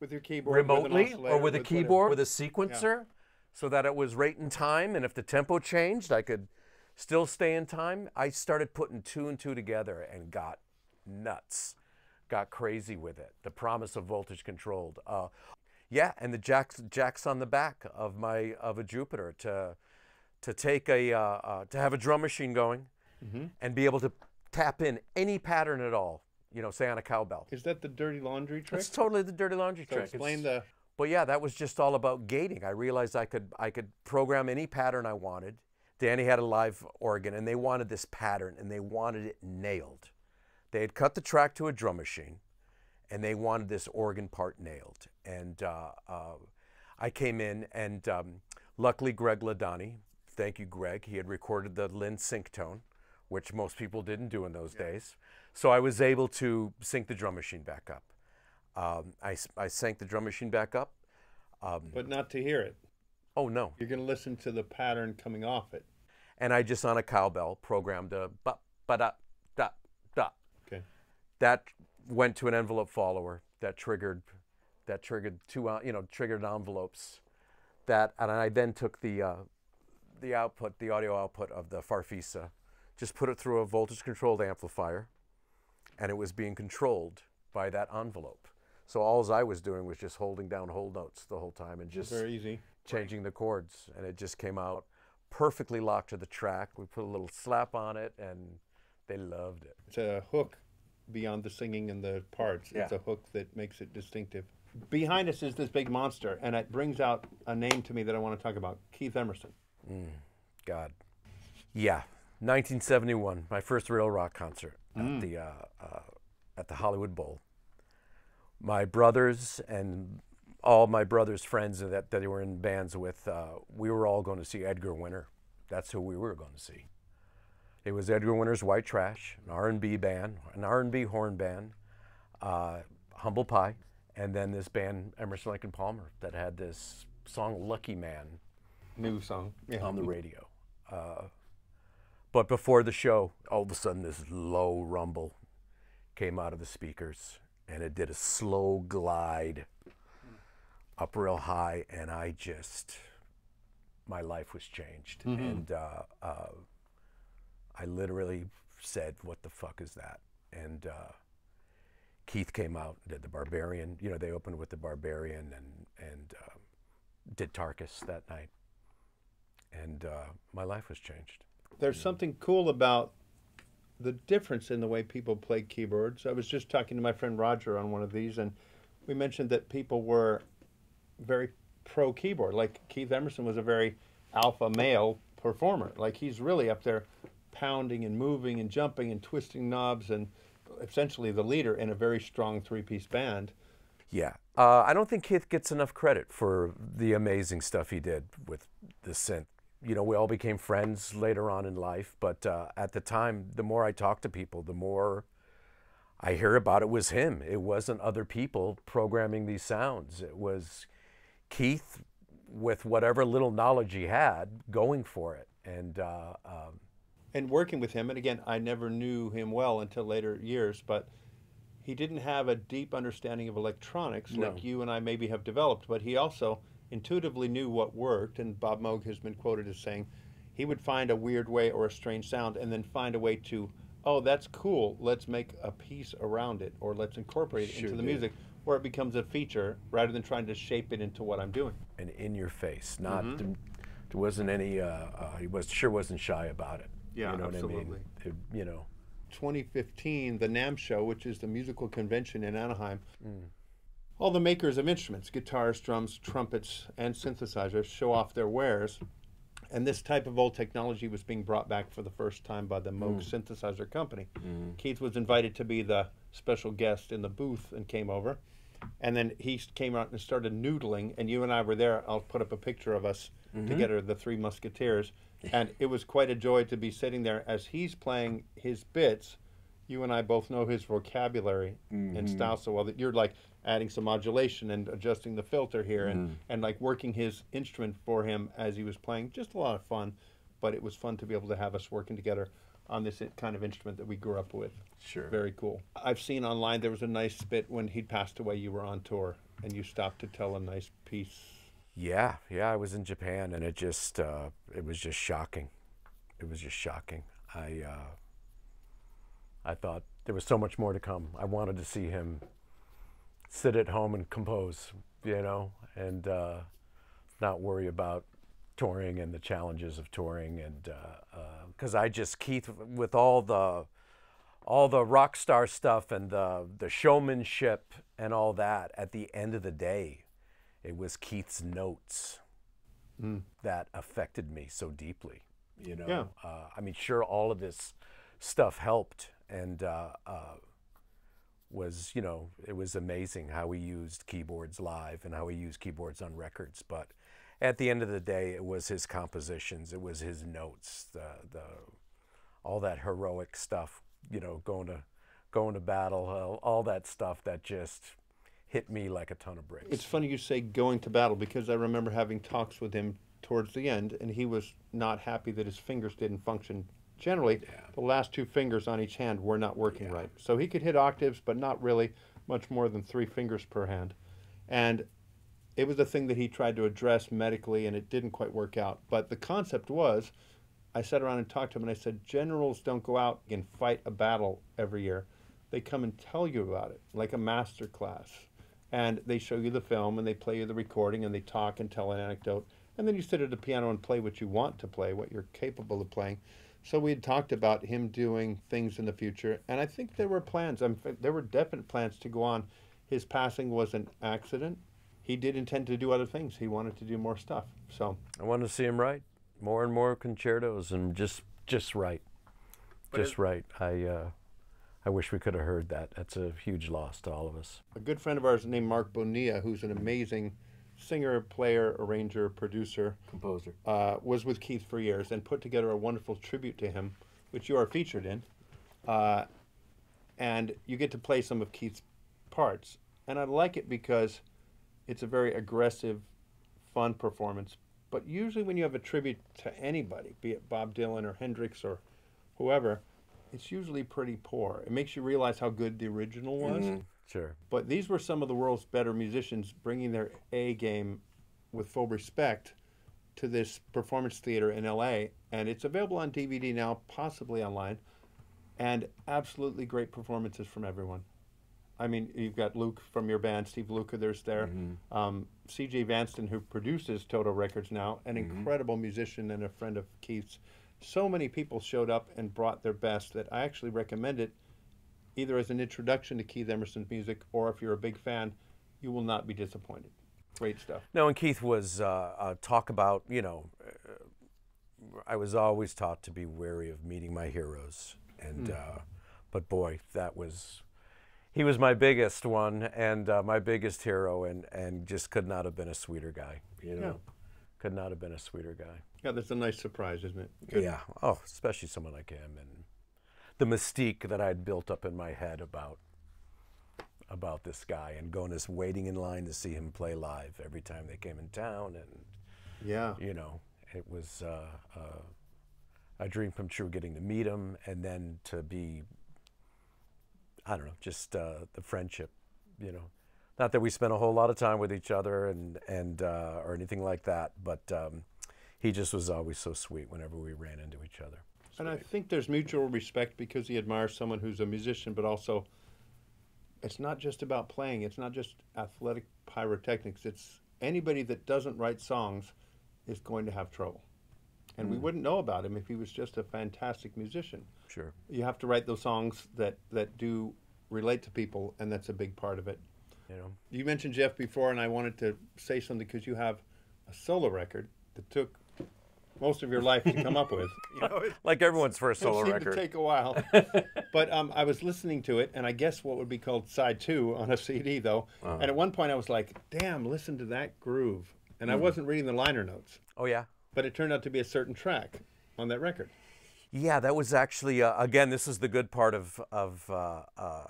[SPEAKER 2] With your keyboard,
[SPEAKER 1] remotely,
[SPEAKER 2] with
[SPEAKER 1] or with a keyboard,
[SPEAKER 2] whatever.
[SPEAKER 1] with a sequencer, yeah. so that it was rate and time, and if the tempo changed, I could still stay in time. I started putting two and two together and got nuts, got crazy with it. The promise of voltage controlled. Uh, yeah, and the jacks jacks on the back of my of a Jupiter to to take a uh, uh, to have a drum machine going mm-hmm. and be able to tap in any pattern at all. You know, say on a cowbell.
[SPEAKER 2] Is that the dirty laundry trick?
[SPEAKER 1] It's totally the dirty laundry
[SPEAKER 2] so
[SPEAKER 1] trick.
[SPEAKER 2] Explain
[SPEAKER 1] it's,
[SPEAKER 2] the.
[SPEAKER 1] But yeah, that was just all about gating. I realized I could I could program any pattern I wanted Danny had a live organ and they wanted this pattern and they wanted it nailed. They had cut the track to a drum machine and they wanted this organ part nailed. And uh, uh, I came in and um, luckily Greg Ladanyi, thank you Greg, he had recorded the Linn sync tone, which most people didn't do in those yeah. days. So I was able to sync the drum machine back up. Um, I, I sank the drum machine back up.
[SPEAKER 2] Um, but not to hear it.
[SPEAKER 1] Oh no!
[SPEAKER 2] You're going to listen to the pattern coming off it
[SPEAKER 1] and I just on a cowbell programmed a ba ba da da da.
[SPEAKER 2] Okay.
[SPEAKER 1] That went to an envelope follower that triggered that triggered two uh, you know triggered envelopes. That and I then took the uh, the output the audio output of the Farfisa, just put it through a voltage controlled amplifier, and it was being controlled by that envelope. So all I was doing was just holding down hold notes the whole time and just
[SPEAKER 2] very easy
[SPEAKER 1] changing the chords, and it just came out perfectly locked to the track. We put a little slap on it, and they loved it.
[SPEAKER 2] It's a hook beyond the singing and the parts.
[SPEAKER 1] Yeah.
[SPEAKER 2] It's a hook that makes it distinctive. Behind us is this big monster, and it brings out a name to me that I want to talk about Keith Emerson.
[SPEAKER 1] Mm, God. Yeah, 1971, my first real rock concert mm. at, the, uh, uh, at the Hollywood Bowl. My brothers and all my brother's friends that, that they were in bands with, uh, we were all going to see Edgar Winter. That's who we were going to see. It was Edgar Winter's White Trash, an R&B band, an R&B horn band, uh, Humble Pie, and then this band Emerson Lake and Palmer that had this song "Lucky Man"
[SPEAKER 2] New song. Yeah.
[SPEAKER 1] on the radio. Uh, but before the show, all of a sudden this low rumble came out of the speakers, and it did a slow glide up real high, and I just my life was changed, and uh, uh, I literally said, "What the fuck is that?" And uh, Keith came out, and did the Barbarian. You know, they opened with the Barbarian, and and uh, did Tarkus that night, and uh, my life was changed.
[SPEAKER 2] There's something cool about the difference in the way people play keyboards. I was just talking to my friend Roger on one of these, and we mentioned that people were very pro keyboard. Like Keith Emerson was a very alpha male performer. Like he's really up there pounding and moving and jumping and twisting knobs and essentially the leader in a very strong three piece band.
[SPEAKER 1] Yeah, uh, I don't think Keith gets enough credit for the amazing stuff he did with the synth. You know, we all became friends later on in life, but uh, at the time, the more I talk to people, the more I hear about it was him. It wasn't other people programming these sounds. It was Keith with whatever little knowledge he had going for it. And uh, um,
[SPEAKER 2] and working with him, and again, I never knew him well until later years, but he didn't have a deep understanding of electronics
[SPEAKER 1] No.
[SPEAKER 2] like you and I maybe have developed, but he also intuitively knew what worked. And Bob Moog has been quoted as saying he would find a weird way or a strange sound and then find a way to, oh, that's cool, let's make a piece around it or let's incorporate it
[SPEAKER 1] Sure
[SPEAKER 2] into the
[SPEAKER 1] did.
[SPEAKER 2] music where it becomes a feature rather than trying to shape it into what I'm doing.
[SPEAKER 1] and in your face. Not there, there wasn't any. Uh, uh, he was sure wasn't shy about it.
[SPEAKER 2] Yeah,
[SPEAKER 1] you know
[SPEAKER 2] absolutely.
[SPEAKER 1] what I mean. It- you know,
[SPEAKER 2] 2015, the NAMM show, which is the musical convention in Anaheim, all the makers of instruments, guitars, drums, trumpets, and synthesizers show off their wares. And this type of old technology was being brought back for the first time by the Moog Synthesizer Company. Keith was invited to be the special guest in the booth and came over. And then he came out and started noodling, and you and I were there. I'll put up a picture of us together, mm-hmm. the Three Musketeers. And it was quite a joy to be sitting there as he's playing his bits. You and I both know his vocabulary and mm-hmm. style so well that you're like adding some modulation and adjusting the filter here and, mm-hmm. and like working his instrument for him as he was playing. Just a lot of fun, but it was fun to be able to have us working together on this kind of instrument that we grew up with.
[SPEAKER 1] Sure.
[SPEAKER 2] Very cool. I've seen online there was a nice bit when he'd passed away. You were on tour and you stopped to tell a nice piece.
[SPEAKER 1] yeah, yeah. I was in Japan, and it just uh, it was just shocking. It was just shocking. I uh, I thought there was so much more to come. I wanted to see him sit at home and compose, you know, and uh, not worry about touring and the challenges of touring, and because I just Keith with all the all the rock star stuff and the the showmanship and all that. At the end of the day, it was Keith's notes that affected me so deeply. You know,
[SPEAKER 2] Yeah.
[SPEAKER 1] uh, I mean, sure, all of this stuff helped, and uh, uh, was you know it was amazing how he used keyboards live and how he used keyboards on records. But at the end of the day, it was his compositions, it was his notes, the the all that heroic stuff. You know, going to going to battle, all, all that stuff that just hit me like a ton of bricks.
[SPEAKER 2] It's funny you say going to battle because I remember having talks with him towards the end, and he was not happy that his fingers didn't function. Generally, the last two fingers on each hand were not working right. So he could hit octaves, but not really much more than three fingers per hand. And it was a thing that he tried to address medically, and it didn't quite work out. But the concept was I sat around and talked to him, and I said, Generals don't go out and fight a battle every year. They come and tell you about it, like a master class. And they show you the film, and they play you the recording, and they talk and tell an anecdote. And then you sit at the piano and play what you want to play, what you're capable of playing. So we had talked about him doing things in the future, and I think there were plans. Fact, there were definite plans to go on. His passing was an accident. He did intend to do other things. He wanted to do more stuff. So
[SPEAKER 1] I want to see him write more and more concertos and just just right, just right. I uh, I wish we could have heard that. That's a huge loss to all of us.
[SPEAKER 2] a good friend of ours named Marc Bonilla, who's an amazing singer, player, arranger, producer,
[SPEAKER 1] Composer.
[SPEAKER 2] uh, was with Keith for years and put together a wonderful tribute to him, which you are featured in. Uh, and you get to play some of Keith's parts. And I like it because it's a very aggressive, fun performance. But usually, when you have a tribute to anybody, be it Bob Dylan or Hendrix or whoever, it's usually pretty poor. It makes you realize how good the original was. Mm-hmm.
[SPEAKER 1] Sure.
[SPEAKER 2] But these were some of the world's better musicians bringing their A game with full respect to this performance theater in LA. And it's available on DVD now, possibly online. And absolutely great performances from everyone. I mean, you've got Luke from your band, Steve Lukather's there. Um, CJ Vanston, who produces Toto Records now, an incredible musician and a friend of Keith's. So many people showed up and brought their best that I actually recommend it either as an introduction to Keith Emerson's music or if you're a big fan, you will not be disappointed. Great stuff.
[SPEAKER 1] No, and Keith was uh, uh, talk about you know, uh, I was always taught to be wary of meeting my heroes, and uh, but boy, that was he was my biggest one and uh, my biggest hero, and and just could not have been a sweeter guy. You know, could not have been a sweeter guy.
[SPEAKER 2] Yeah, that's a nice surprise, isn't it? Good.
[SPEAKER 1] Yeah. Oh, especially someone like him and the mystique that I'd built up in my head about about this guy and going as waiting in line to see him play live every time they came in town and
[SPEAKER 2] Yeah.
[SPEAKER 1] you know it was uh, uh, a dream come true getting to meet him and then to be I don't know just uh, the friendship you know not that we spent a whole lot of time with each other and and uh, or anything like that but um, he just was always so sweet whenever we ran into each other
[SPEAKER 2] And I think there's mutual respect because he admires someone who's a musician, but also it's not just about playing, it's not just athletic pyrotechnics. It's anybody that doesn't write songs is going to have trouble. And we wouldn't know about him if he was just a fantastic musician.
[SPEAKER 1] sure
[SPEAKER 2] You have to write those songs that, that do relate to people, and that's a big part of it.
[SPEAKER 1] you know
[SPEAKER 2] You mentioned Jeff before, and I wanted to say something because you have a solo record that took most of your life to come up with. You know, it-
[SPEAKER 1] like everyone's first
[SPEAKER 2] it
[SPEAKER 1] solo
[SPEAKER 2] seemed
[SPEAKER 1] record
[SPEAKER 2] to take a while. but um, I was listening to it, and I guess what would be called side two on a CD, though.
[SPEAKER 1] Uh-huh.
[SPEAKER 2] And at one point, I was like, "Damn, listen to that groove!" And
[SPEAKER 1] Hmm.
[SPEAKER 2] I wasn't reading the liner notes,
[SPEAKER 1] oh yeah
[SPEAKER 2] but it turned out to be a certain track on that record.
[SPEAKER 1] Yeah, that was actually uh, again. This is the good part of of uh, uh,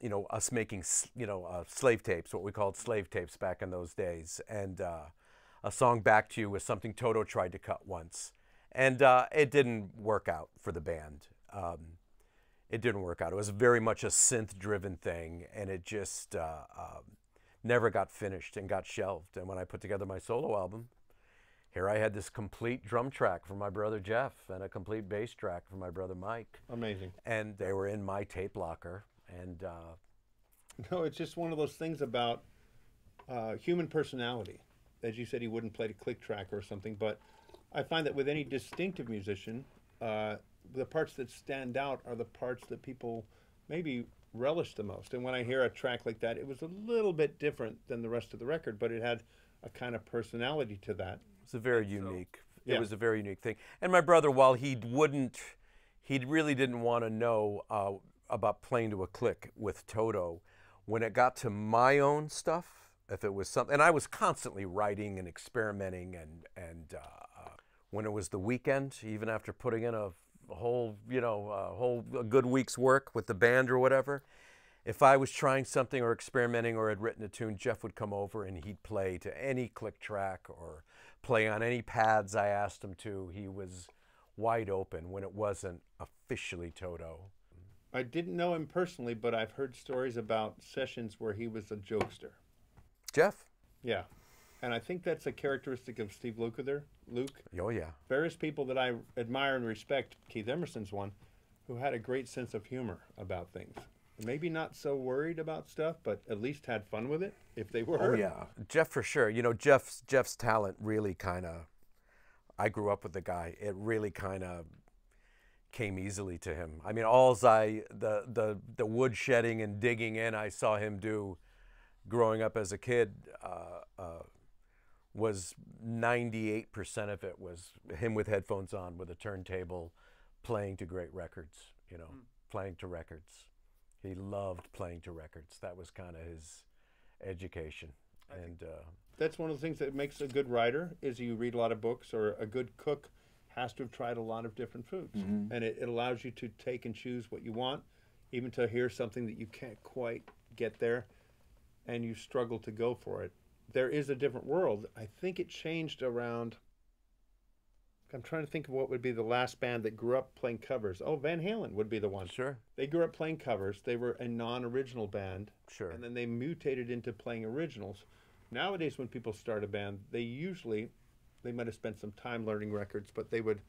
[SPEAKER 1] you know us making you know uh, slave tapes, what we called slave tapes back in those days. And uh, a song "Back to You" was something Toto tried to cut once, and uh, it didn't work out for the band. Um, it didn't work out. It was very much a synth-driven thing, and it just um, never got finished and got shelved. And when I put together my solo album, here I had this complete drum track for my brother Jeff and a complete bass track for my brother Mike,
[SPEAKER 2] Amazing.
[SPEAKER 1] and they were in my tape locker. And uh,
[SPEAKER 2] No, it's just one of those things about uh, human personality. As you said, he wouldn't play the click track or something, but I find that with any distinctive musician, uh, the parts that stand out are the parts that people maybe relish the most. And when I hear a track like that, it was a little bit different than the rest of the record, but it had a kind of personality to that.
[SPEAKER 1] It was a very unique.
[SPEAKER 2] Yeah.
[SPEAKER 1] It was a very unique thing. And my brother, while he wouldn't, he really didn't want to know uh, about playing to a click with Toto. When it got to my own stuff, if it was something, and I was constantly writing and experimenting, and and uh, uh, when it was the weekend, even after putting in a, a whole, you know, a whole a good week's work with the band or whatever, if I was trying something or experimenting or had written a tune, Jeff would come over and he'd play to any click track or play on any pads I asked him to. He was wide open when it wasn't officially Toto.
[SPEAKER 2] I didn't know him personally, but I've heard stories about sessions where he was a jokester.
[SPEAKER 1] Jeff?
[SPEAKER 2] Yeah. And I think that's a characteristic of Steve Lukather, Luke.
[SPEAKER 1] Oh, yeah.
[SPEAKER 2] various people that I admire and respect, Keith Emerson's one, who had a great sense of humor about things. Maybe not so worried about stuff, but at least had fun with it if they were.
[SPEAKER 1] Oh, yeah. Jeff, for sure. You know, Jeff's, Jeff's talent really kind of, I grew up with the guy. It really kind of came easily to him. I mean, all's I, the, the, the wood shedding and digging in I saw him do growing up as a kid uh, uh, was 98% of it was him with headphones on with a turntable playing to great records, you know, playing to records. He loved playing to records. That was kind of his education. And uh,
[SPEAKER 2] That's one of the things that makes a good writer is you read a lot of books or a good cook has to have tried a lot of different foods. And it, it allows you to take and choose what you want, even to hear something that you can't quite get there. and you struggle to go for it. There is a different world. I think it changed around. I'm trying to think of what would be the last band that grew up playing covers. Oh, Van Halen would be the one.
[SPEAKER 1] Sure,
[SPEAKER 2] They grew up playing covers. They were a non-original band,
[SPEAKER 1] sure.
[SPEAKER 2] and then they mutated into playing originals. Nowadays, when people start a band, they usually they might have spent some time learning records, but they would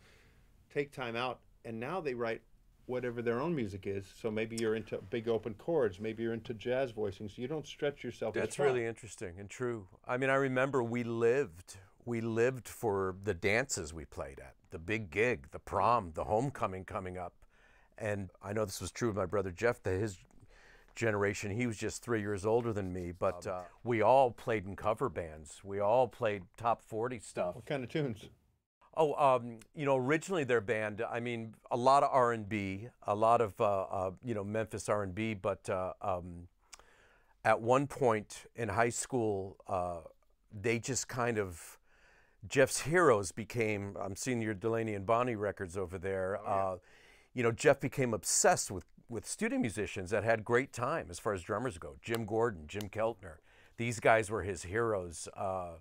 [SPEAKER 2] take time out, and now they write whatever their own music is. So maybe you're into big open chords, maybe you're into jazz voicing. So you don't stretch yourself.
[SPEAKER 1] That's really interesting and true. I mean, I remember we lived we lived for the dances we played at, the big gig, the prom, the homecoming coming up. And I know this was true of my brother Jeff, that his generation, he was just three years older than me, but uh, we all played in cover bands. We all played top 40 stuff.
[SPEAKER 2] What kind of tunes?
[SPEAKER 1] Oh, um, you know, originally their band. I mean, a lot of R and B, a lot of uh, uh, you know Memphis R and B. But uh, um, at one point in high school, uh, they just kind of Jeff's heroes became. I'm seeing your Delaney and Bonnie records over there. uh, you know, Jeff became obsessed with with studio musicians that had great time as far as drummers go. Jim Gordon, Jim Keltner, these guys were his heroes. Uh,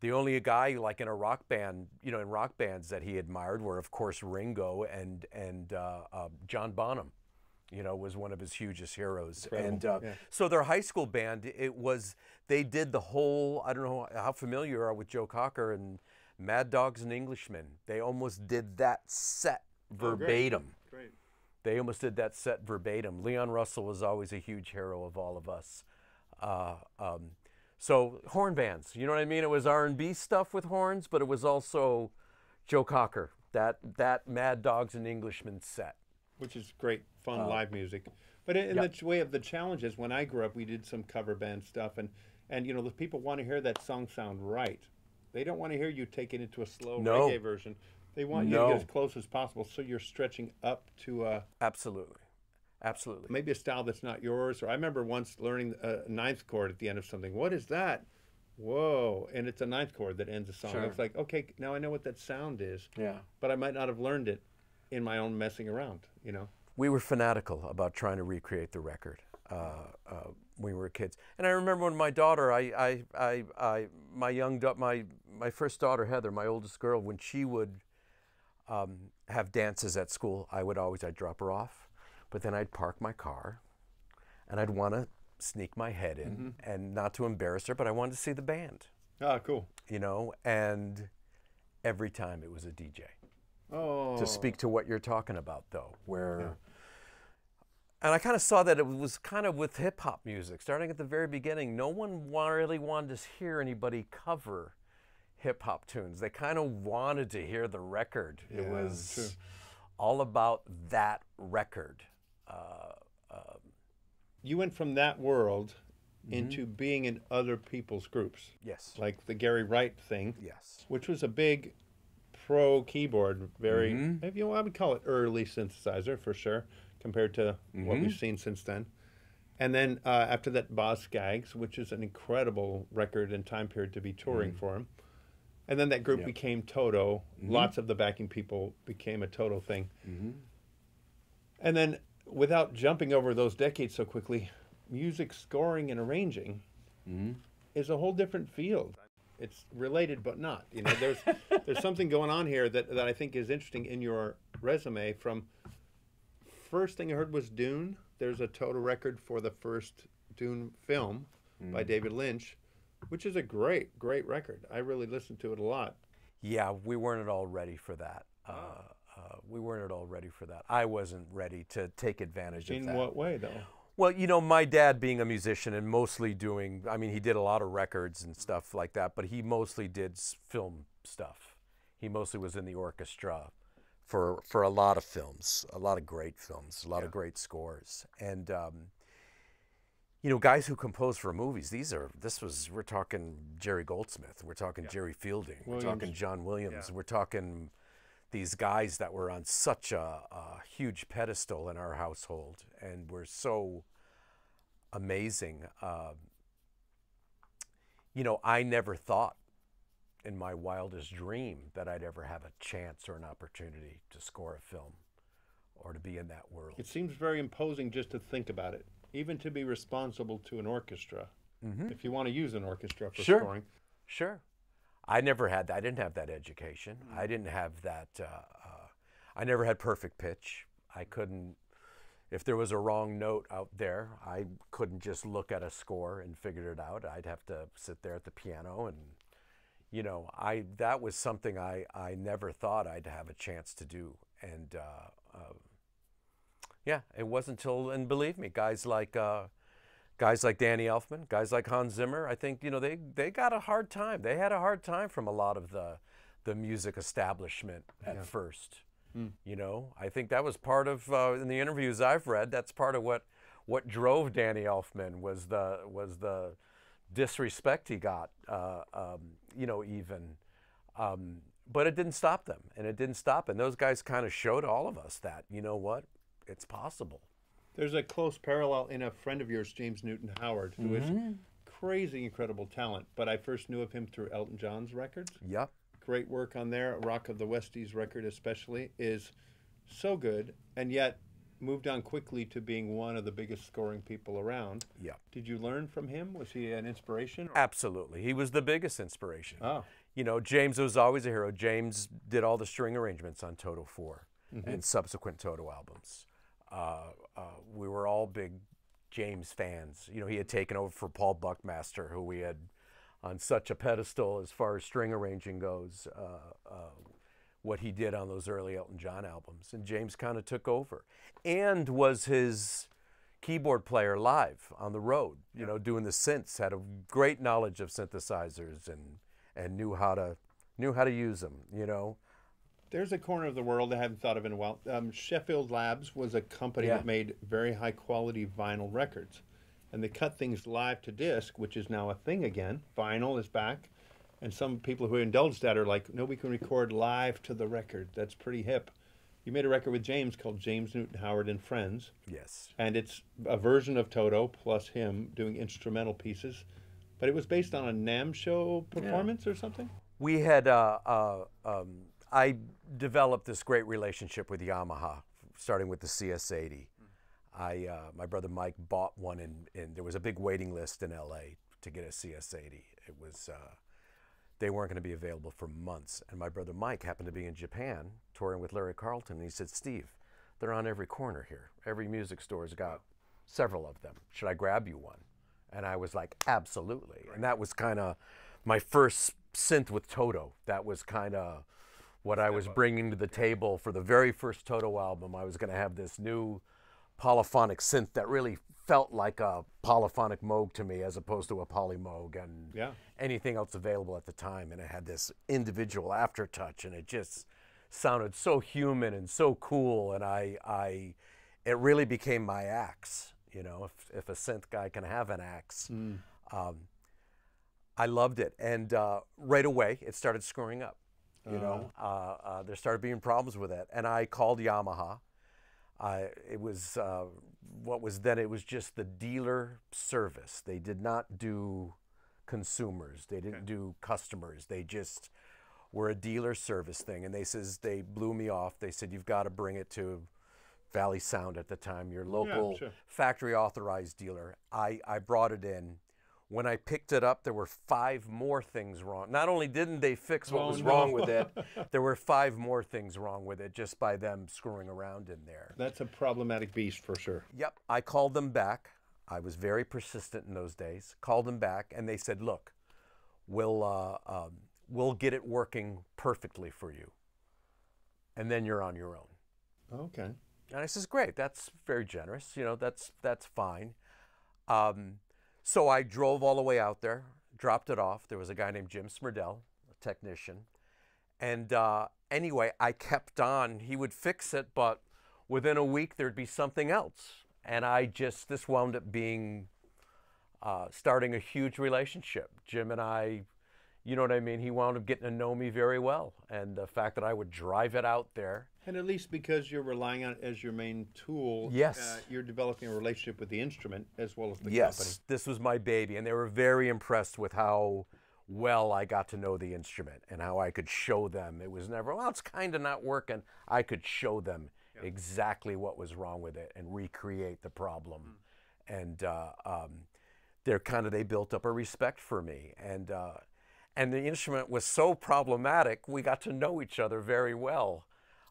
[SPEAKER 1] the only guy like in a rock band, you know, in rock bands that he admired were, of course, Ringo and and uh, uh, John Bonham. You know, was one of his hugest heroes.
[SPEAKER 2] Incredible,
[SPEAKER 1] And uh,
[SPEAKER 2] yeah.
[SPEAKER 1] so their high school band, it was they did the whole. I don't know how familiar you are with Joe Cocker and Mad Dogs and Englishmen. They almost did that set
[SPEAKER 2] great.
[SPEAKER 1] verbatim.
[SPEAKER 2] Great.
[SPEAKER 1] They almost did that set verbatim. Leon Russell was always a huge hero of all of us. Uh, um, so horn bands, you know what I mean? It was R and B stuff with horns, but it was also Joe Cocker, that that Mad Dogs and Englishmen set.
[SPEAKER 2] which is great, fun uh, live music. But in, in
[SPEAKER 1] yeah.
[SPEAKER 2] the way of the challenges, when I grew up, we did some cover band stuff, and and you know the people want to hear that song sound right. They don't want to hear you take it into a slow
[SPEAKER 1] No.
[SPEAKER 2] reggae version. They want you to get as close as possible, so you're stretching up to a,
[SPEAKER 1] Absolutely, absolutely.
[SPEAKER 2] maybe a style that's not yours. Or I remember once learning a ninth chord at the end of something. What is that? Whoa! And it's a ninth chord that ends a song.
[SPEAKER 1] Sure.
[SPEAKER 2] It's like okay, now I know what that sound is,
[SPEAKER 1] Yeah.
[SPEAKER 2] but I might not have learned it in my own messing around. You know.
[SPEAKER 1] We were fanatical about trying to recreate the record uh, uh, when we were kids. And I remember when my daughter, I, I, I, I my young, my, my first daughter Heather, my oldest girl, when she would um, have dances at school, I would always I'd drop her off, but then I'd park my car, and I'd want to sneak my head in, and not to embarrass her, but I wanted to see the band,
[SPEAKER 2] Ah, cool.
[SPEAKER 1] you know. And every time it was a DJ
[SPEAKER 2] Oh.
[SPEAKER 1] to speak to what you're talking about, though, where. And I kind of saw that it was kind of with hip hop music, starting at the very beginning. No one really wanted to hear anybody cover hip hop tunes. They kind of wanted to hear the record. it was
[SPEAKER 2] true.
[SPEAKER 1] all about that record. Uh,
[SPEAKER 2] you went from that world
[SPEAKER 1] Mm-hmm.
[SPEAKER 2] into being in other people's groups,
[SPEAKER 1] yes.
[SPEAKER 2] like the Gary Wright thing,
[SPEAKER 1] Yes.
[SPEAKER 2] which was a big pro keyboard, very
[SPEAKER 1] Mm-hmm.
[SPEAKER 2] maybe you know, I would call it early synthesizer for sure, compared to what
[SPEAKER 1] Mm-hmm.
[SPEAKER 2] we've seen since then. And then uh, after that, Boz Scaggs, which is an incredible record and time period to be touring for him. And then that group
[SPEAKER 1] Mm-hmm. Yeah.
[SPEAKER 2] became Toto. Lots of the backing people became a Toto thing. And then, without jumping over those decades so quickly, music scoring and arranging is a whole different field. It's related but not. You know, there's there's something going on here that, that I think is interesting in your resume. From first thing I heard was Dune. There's a Toto record for the first Dune film by David Lynch, which is a great, great record. I really listened to it a lot.
[SPEAKER 1] Yeah, we weren't at all ready for that. Uh, uh, we weren't at all ready for that. I wasn't ready to take advantage of that.
[SPEAKER 2] In what way, though?
[SPEAKER 1] Well, you know, my dad being a musician and mostly doing, I mean, he did a lot of records and stuff like that, but he mostly did film stuff. He mostly was in the orchestra for for a lot of films, a lot of great films, a lot of great scores. And um, you know, guys who compose for movies, these are this was we're talking Jerry Goldsmith, we're talking Jerry Fielding, we're talking John Williams, we're talking these guys that were on such a, a huge pedestal in our household and were so amazing. Um, you know, I never thought in my wildest dream that I'd ever have a chance or an opportunity to score a film or to be in that world.
[SPEAKER 2] It seems very imposing just to think about it, even to be responsible to an orchestra. if you want to use an orchestra for
[SPEAKER 1] Sure.
[SPEAKER 2] scoring.
[SPEAKER 1] Sure. I never had that. I didn't have that education. I didn't have that. Uh, uh, I never had perfect pitch. I couldn't. If there was a wrong note out there, I couldn't just look at a score and figure it out. I'd have to sit there at the piano and, you know, I that was something I I never thought I'd have a chance to do. And uh, uh, yeah, it wasn't until and believe me, guys like. Guys like Danny Elfman, guys like Hans Zimmer, I think you know they they got a hard time. They had a hard time from a lot of the the music establishment at first. You know, I think that was part of uh, in the interviews I've read. That's part of what what drove Danny Elfman was the was the disrespect he got. Uh, um, you know, even. Um, but it didn't stop them, and it didn't stop. And those guys kind of showed all of us that you know what, it's possible.
[SPEAKER 2] There's a close parallel in a friend of yours, James Newton Howard, who is mm-hmm. crazy incredible talent. But I first knew of him through Elton John's records.
[SPEAKER 1] Yep.
[SPEAKER 2] Great work on there. Rock of the Westies record, especially, is so good, and yet moved on quickly to being one of the biggest scoring people around.
[SPEAKER 1] Yep.
[SPEAKER 2] Did you learn from him? Was he an inspiration?
[SPEAKER 1] Absolutely. He was the biggest inspiration.
[SPEAKER 2] Oh.
[SPEAKER 1] You know, James was always a hero. James did all the string arrangements on Toto 4 mm-hmm. and subsequent Toto albums. Uh, uh, we were all big James fans. You know, he had taken over for Paul Buckmaster, who we had on such a pedestal as far as string arranging goes, uh, uh, what he did on those early Elton John albums. And James kind of took over and was his keyboard player live on the road, you know, doing the synths, had a great knowledge of synthesizers and and knew how to knew how to use them, you know.
[SPEAKER 2] There's a corner of the world I haven't thought of in a while. Um, Sheffield Labs was a company
[SPEAKER 1] Yeah.
[SPEAKER 2] that made very high quality vinyl records. And they cut things live to disc, which is now a thing again. Vinyl is back. And some people who indulged that are like, no, we can record live to the record. That's pretty hip. You made a record with James called James Newton Howard and Friends.
[SPEAKER 1] Yes.
[SPEAKER 2] And it's a version of Toto plus him doing instrumental pieces. But it was based on a NAMM show performance or something?
[SPEAKER 1] We had uh, uh, um, I developed this great relationship with Yamaha, starting with the CS80. I uh, my brother Mike bought one, and and there was a big waiting list in LA to get a CS80. It was uh, they weren't going to be available for months, and my brother Mike happened to be in Japan touring with Larry Carlton, and he said, "Steve, they're on every corner here. Every music store's got several of them. Should I grab you one?" And I was like, "Absolutely!" And that was kind of my first synth with Toto. That was kind of what I was bringing to the table for the very first Toto album. I was going to have this new polyphonic synth that really felt like a polyphonic Moog to me as opposed to a poly Moog and
[SPEAKER 2] Yeah.
[SPEAKER 1] anything else available at the time. And it had this individual aftertouch and it just sounded so human and so cool. And I, I it really became my axe. You know, if, if a synth guy can have an axe. Um, I loved it. And uh, right away, it started screwing up. You know, uh, uh, there started being problems with it. And I called Yamaha. It was uh, what was then, it was just the dealer service. They did not do consumers, they didn't do customers. They just were a dealer service thing. And they says, they blew me off. They said, you've got to bring it to Valley Sound at the time, your local
[SPEAKER 2] sure.
[SPEAKER 1] factory authorized dealer. I, I brought it in. When I picked it up, there were five more things wrong. Not only didn't they fix what
[SPEAKER 2] Oh,
[SPEAKER 1] was
[SPEAKER 2] no.
[SPEAKER 1] wrong with it, there were five more things wrong with it just by them screwing around in there.
[SPEAKER 2] That's a problematic beast for sure.
[SPEAKER 1] Yep, I called them back. I was very persistent in those days. Called them back, and they said, "Look, we'll uh, um, we'll get it working perfectly for you, and then you're on your own."
[SPEAKER 2] Okay.
[SPEAKER 1] And I says, "Great, that's very generous. You know, that's that's fine." Um, so I drove all the way out there, dropped it off. There was a guy named Jim Smerdell, a technician, and uh, anyway, I kept on. He would fix it, but within a week there'd be something else, and I just this wound up being uh, starting a huge relationship. Jim and I, you know what I mean. He wound up getting to know me very well, and the fact that I would drive it out there.
[SPEAKER 2] And at least because you're relying on it as your main tool,
[SPEAKER 1] Yes.
[SPEAKER 2] uh, you're developing a relationship with the instrument as well as the
[SPEAKER 1] yes,
[SPEAKER 2] company.
[SPEAKER 1] this was my baby, and they were very impressed with how well I got to know the instrument and how I could show them. It was never, well, it's kind of not working. I could show them exactly what was wrong with it and recreate the problem. And uh, um, they're kind of they built up a respect for me, and uh, and the instrument was so problematic. We got to know each other very well.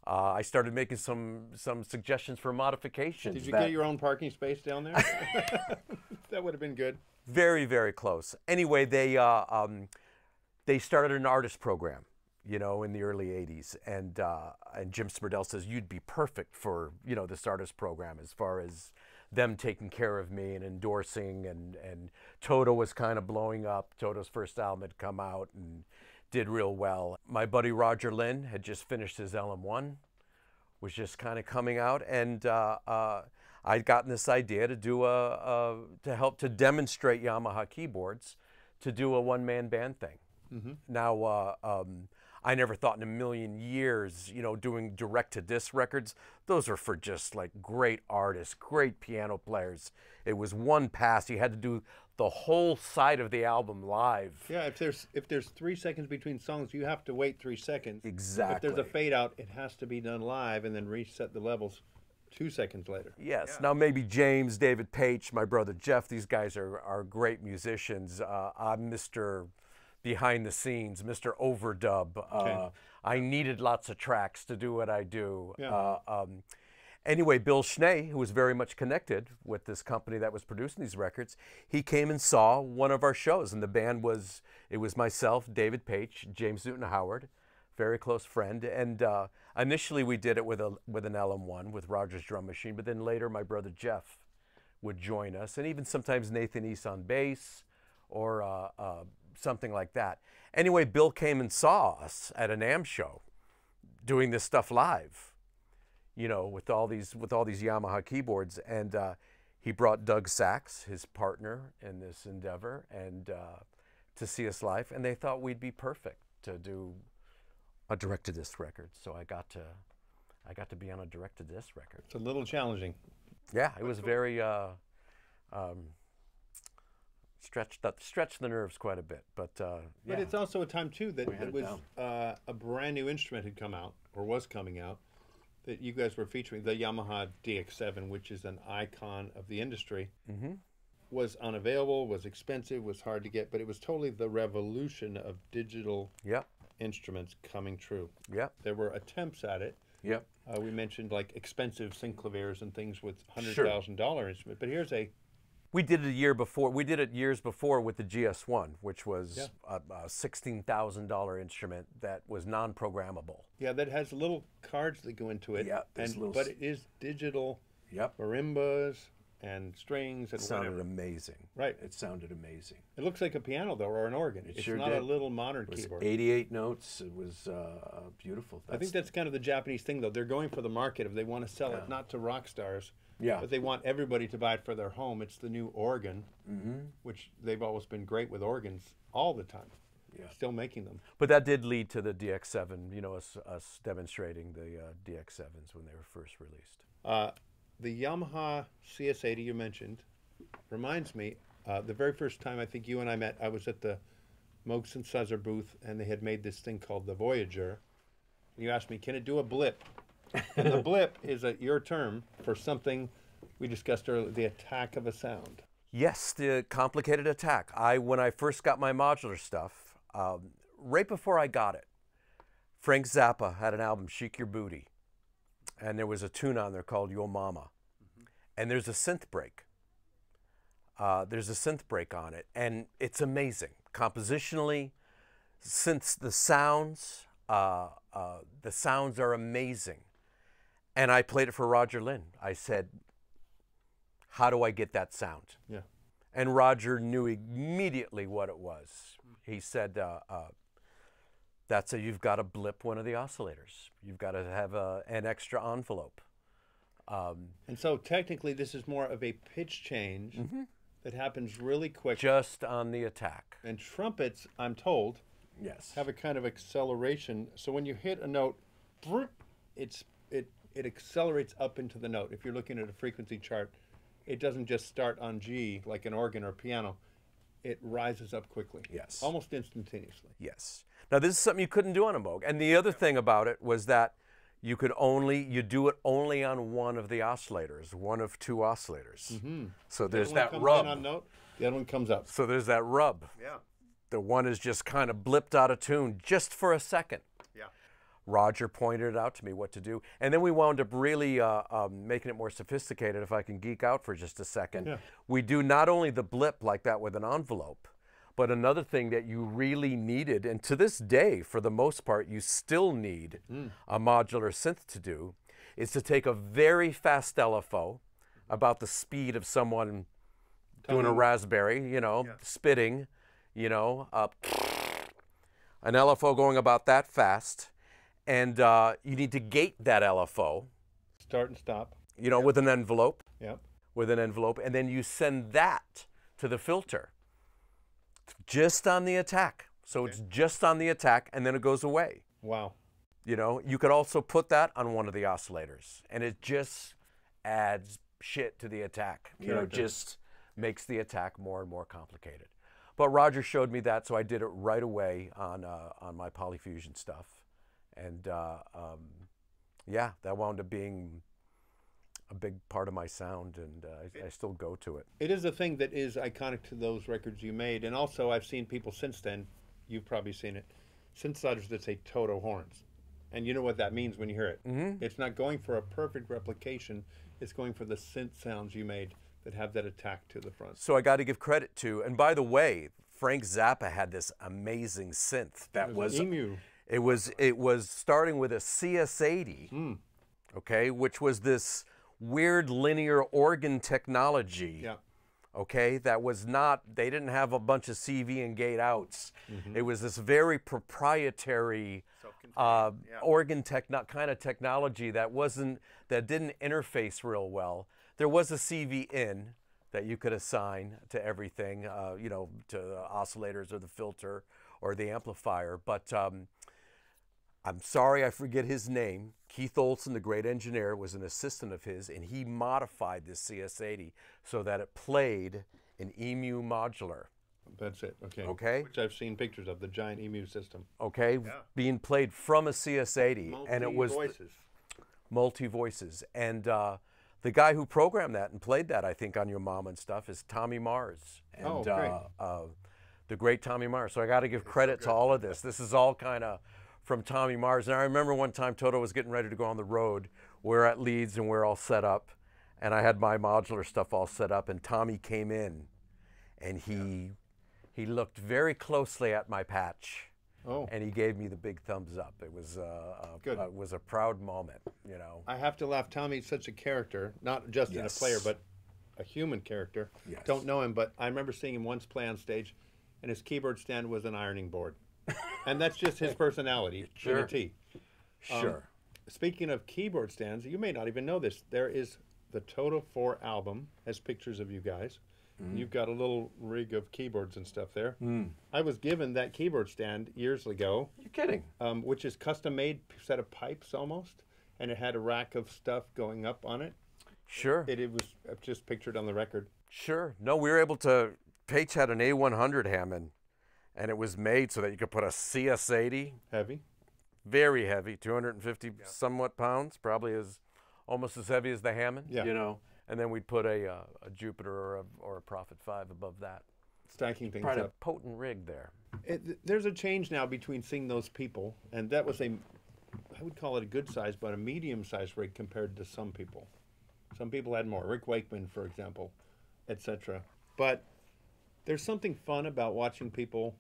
[SPEAKER 1] Uh, I started making some some suggestions for modifications.
[SPEAKER 2] Did you
[SPEAKER 1] that-
[SPEAKER 2] get your own parking space down there? that would have been good.
[SPEAKER 1] very very close anyway they uh, um, they started an artist program you know in the early 80s and uh, and jim smerdell says you'd be perfect for you know this artist program as far as them taking care of me and endorsing and and toto was kind of blowing up toto's first album had come out and did real well my buddy roger linn had just finished his lm1 was just kind of coming out, and uh, uh, I'd gotten this idea to do a, a to help to demonstrate Yamaha keyboards, to do a one-man band thing. Now, uh, um, I never thought in a million years, you know, doing direct-to-disc records. Those are for just like great artists, great piano players. It was one pass. You had to do the whole side of the album live.
[SPEAKER 2] Yeah, if there's if there's three seconds between songs, you have to wait three seconds.
[SPEAKER 1] Exactly.
[SPEAKER 2] If there's a fade out, it has to be done live and then reset the levels two seconds later.
[SPEAKER 1] Yes. Now maybe James, David Paich, my brother Jeff. These guys are are great musicians. Uh, I'm Mr. Behind the scenes, Mr. Overdub. Uh,
[SPEAKER 2] Okay.
[SPEAKER 1] I needed lots of tracks to do what I do.
[SPEAKER 2] Yeah.
[SPEAKER 1] Uh, um, anyway, Bill Schnee, who was very much connected with this company that was producing these records, he came and saw one of our shows, and the band was it was myself, David Paich, James Newton Howard, very close friend, and uh, initially we did it with a with an LM1 with Rogers drum machine, but then later my brother Jeff would join us, and even sometimes Nathan East on bass or uh, uh, something like that. Anyway, Bill came and saw us at an AM show doing this stuff live, you know, with all these with all these Yamaha keyboards, and uh, he brought Doug Sax, his partner in this endeavor, and uh, to see us live, and they thought we'd be perfect to do a direct-to-disc record. So I got to I got to be on a direct-to-disc record.
[SPEAKER 2] It's a little challenging.
[SPEAKER 1] Yeah, it was very uh, um, stretched that stretched the nerves quite a bit, but uh, yeah,
[SPEAKER 2] But it's also a time too that it
[SPEAKER 1] it
[SPEAKER 2] was
[SPEAKER 1] down.
[SPEAKER 2] uh, a brand new instrument had come out or was coming out that you guys were featuring the Yamaha DX7, which is an icon of the industry. Mm-hmm. Was unavailable, was expensive, was hard to get, but it was totally the revolution of digital
[SPEAKER 1] yep,
[SPEAKER 2] instruments coming true.
[SPEAKER 1] yep,
[SPEAKER 2] There were attempts at it.
[SPEAKER 1] yep.
[SPEAKER 2] Uh, we mentioned like expensive synclaviers and things with hundred thousand dollar instrument, but here's a
[SPEAKER 1] We did it a year before. We did it years before with the GS1, which was
[SPEAKER 2] Yeah.
[SPEAKER 1] a, a sixteen thousand dollar instrument that was non-programmable.
[SPEAKER 2] yeah that has little cards that go into it.
[SPEAKER 1] Yeah,
[SPEAKER 2] and
[SPEAKER 1] little
[SPEAKER 2] but it is digital
[SPEAKER 1] Yep,
[SPEAKER 2] marimbas and strings and
[SPEAKER 1] it sounded
[SPEAKER 2] whatever.
[SPEAKER 1] amazing.
[SPEAKER 2] Right.
[SPEAKER 1] it sounded amazing.
[SPEAKER 2] It looks like a piano though, or an organ. it's
[SPEAKER 1] sure
[SPEAKER 2] not
[SPEAKER 1] did.
[SPEAKER 2] a little modern
[SPEAKER 1] It was
[SPEAKER 2] keyboard.
[SPEAKER 1] eighty-eight notes. It was uh, beautiful.
[SPEAKER 2] I think that's kind of the Japanese thing though. They're going for the market if they want to sell it not to rock stars,
[SPEAKER 1] Yeah.
[SPEAKER 2] but they want everybody to buy it for their home. It's the new organ,
[SPEAKER 1] Mm-hmm.
[SPEAKER 2] which they've always been great with organs all the time.
[SPEAKER 1] Yeah.
[SPEAKER 2] Still making them.
[SPEAKER 1] But that did lead to the DX7. You know, us, us demonstrating the uh, DX7s when they were first released.
[SPEAKER 2] Uh, the Yamaha CS80 you mentioned reminds me uh, the very first time I think you and I met, I was at the Moog synthesizer booth and they had made this thing called the Voyager. And you asked me, can it do a blip? and the blip is a, your term for something we discussed earlier, the attack of a sound.
[SPEAKER 1] Yes, the complicated attack. I when I first got my modular stuff, um, right before I got it, Frank Zappa had an album, "Shake Your Booty," and there was a tune on there called "Yo Mama," and there's a synth break. Uh, there's a synth break on it, and it's amazing compositionally. Since the sounds, uh, uh, the sounds are amazing, and I played it for Roger Linn. I said, "How do I get that sound?"
[SPEAKER 2] Yeah.
[SPEAKER 1] And Roger knew immediately what it was. He said, uh, uh, "That's a you've got to blip one of the oscillators. You've got to have a, an extra envelope."
[SPEAKER 2] And so technically this is more of a pitch change
[SPEAKER 1] Mm-hmm.
[SPEAKER 2] that happens really quick.
[SPEAKER 1] Just on the attack.
[SPEAKER 2] and trumpets, I'm told,
[SPEAKER 1] Yes.
[SPEAKER 2] have a kind of acceleration. So when you hit a note, it's it it accelerates up into the note. If you're looking at a frequency chart, it doesn't just start on G like an organ or piano. It rises up quickly.
[SPEAKER 1] Yes.
[SPEAKER 2] Almost instantaneously.
[SPEAKER 1] Yes. Now this is something you couldn't do on a Moog. And the other thing about it was that you could only you do it only on one of the oscillators, one of two oscillators. So there's
[SPEAKER 2] One
[SPEAKER 1] that rub.
[SPEAKER 2] on note, the other one comes up.
[SPEAKER 1] So there's that rub.
[SPEAKER 2] Yeah.
[SPEAKER 1] The one is just kind of blipped out of tune just for a second.
[SPEAKER 2] Yeah.
[SPEAKER 1] Roger pointed it out to me what to do, and then we wound up really uh, um, making it more sophisticated. If I can geek out for just a second,
[SPEAKER 2] Yeah.
[SPEAKER 1] we do not only the blip like that with an envelope, but another thing that you really needed, and to this day, for the most part, you still need a modular synth to do, is to take a very fast LFO, about the speed of someone doing a raspberry, you know, spitting, you know, up. An LFO going about that fast, and uh, you need to gate that LFO,
[SPEAKER 2] Start and stop.
[SPEAKER 1] you know, with an envelope,
[SPEAKER 2] Yep.
[SPEAKER 1] with an envelope, and then you send that to the filter, just on the attack. So it's just on the attack, and then it goes away.
[SPEAKER 2] Wow.
[SPEAKER 1] You know, you could also put that on one of the oscillators, and it just adds shit to the attack. You know, just makes the attack more and more complicated. But Roger showed me that, so I did it right away on uh, on my polyfusion stuff, and uh, um, yeah, that wound up being a big part of my sound, and uh, I, I still go to it.
[SPEAKER 2] It is a thing that is iconic to those records you made, and also I've seen people since then. You've probably seen it. Synthesizers that say Toto horns, and you know what that means when you hear it. Mm-hmm. It's not going for a perfect replication. It's going for the synth sounds you made that have that attack to the front.
[SPEAKER 1] So I got to give credit to, and by the way, Frank Zappa had this amazing synth that
[SPEAKER 2] It was
[SPEAKER 1] was
[SPEAKER 2] emu.
[SPEAKER 1] It was it was starting with a CS80,
[SPEAKER 2] Hmm.
[SPEAKER 1] okay, which was this weird linear organ technology.
[SPEAKER 2] Yeah.
[SPEAKER 1] Okay, that was not. They didn't have a bunch of CV and gate outs.
[SPEAKER 2] Mm-hmm.
[SPEAKER 1] It was this very proprietary uh, organ techno- kind of technology that wasn't that didn't interface real well. There was a CV in that you could assign to everything, uh, you know, to the oscillators or the filter or the amplifier. But um, I'm sorry, I forget his name. Keith Olson, the great engineer, was an assistant of his, and he modified this CS80 so that it played an EMU modular.
[SPEAKER 2] That's it. Okay.
[SPEAKER 1] Okay.
[SPEAKER 2] Which I've seen pictures of the giant emu system.
[SPEAKER 1] Okay, yeah. being played from a CS80, and it was
[SPEAKER 2] voices.
[SPEAKER 1] multi voices. And uh, the guy who programmed that and played that, I think, on Yo Mama and stuff, is Tommy Mars. And,
[SPEAKER 2] Oh, great.
[SPEAKER 1] Uh, uh, the great Tommy Mars. So I got to give credit to all of this. This is all kind of from Tommy Mars. And I remember one time Toto was getting ready to go on the road. We're at Leeds and we're all set up, and I had my modular stuff all set up, and Tommy came in, and he he looked very closely at my patch.
[SPEAKER 2] Oh.
[SPEAKER 1] And he gave me the big thumbs up. It was uh, a,
[SPEAKER 2] Good.
[SPEAKER 1] uh, was a proud moment, you know.
[SPEAKER 2] I have to laugh. Tommy's such a character, not just in a player, but a human character.
[SPEAKER 1] Yes.
[SPEAKER 2] Don't know him, but I remember seeing him once play on stage, and his keyboard stand was an ironing board, and that's just his personality.
[SPEAKER 1] Sure.
[SPEAKER 2] T. Um,
[SPEAKER 1] Sure.
[SPEAKER 2] Speaking of keyboard stands, you may not even know this. There is the Toto 4 album has pictures of you guys.
[SPEAKER 1] Mm.
[SPEAKER 2] You've got a little rig of keyboards and stuff there. I was given that keyboard stand years ago,
[SPEAKER 1] You're kidding.
[SPEAKER 2] um, which is custom made set of pipes almost, and it had a rack of stuff going up on it.
[SPEAKER 1] Sure.
[SPEAKER 2] It, it was uh, just pictured on the record.
[SPEAKER 1] Sure. No, we were able to. Paich had an A100 Hammond, and it was made so that you could put a CS80,
[SPEAKER 2] Heavy.
[SPEAKER 1] very heavy, 250 somewhat pounds, probably as almost as heavy as the Hammond.
[SPEAKER 2] Yeah.
[SPEAKER 1] You know, and then we'd put a, uh, a Jupiter or a, or a Prophet 5 above that.
[SPEAKER 2] Stacking things
[SPEAKER 1] Quite a potent rig there.
[SPEAKER 2] It, there's a change now between seeing those people, and that was a, I would call it a good size, but a medium sized rig compared to some people. Some people had more. Rick Wakeman, for example, etc. But there's something fun about watching people.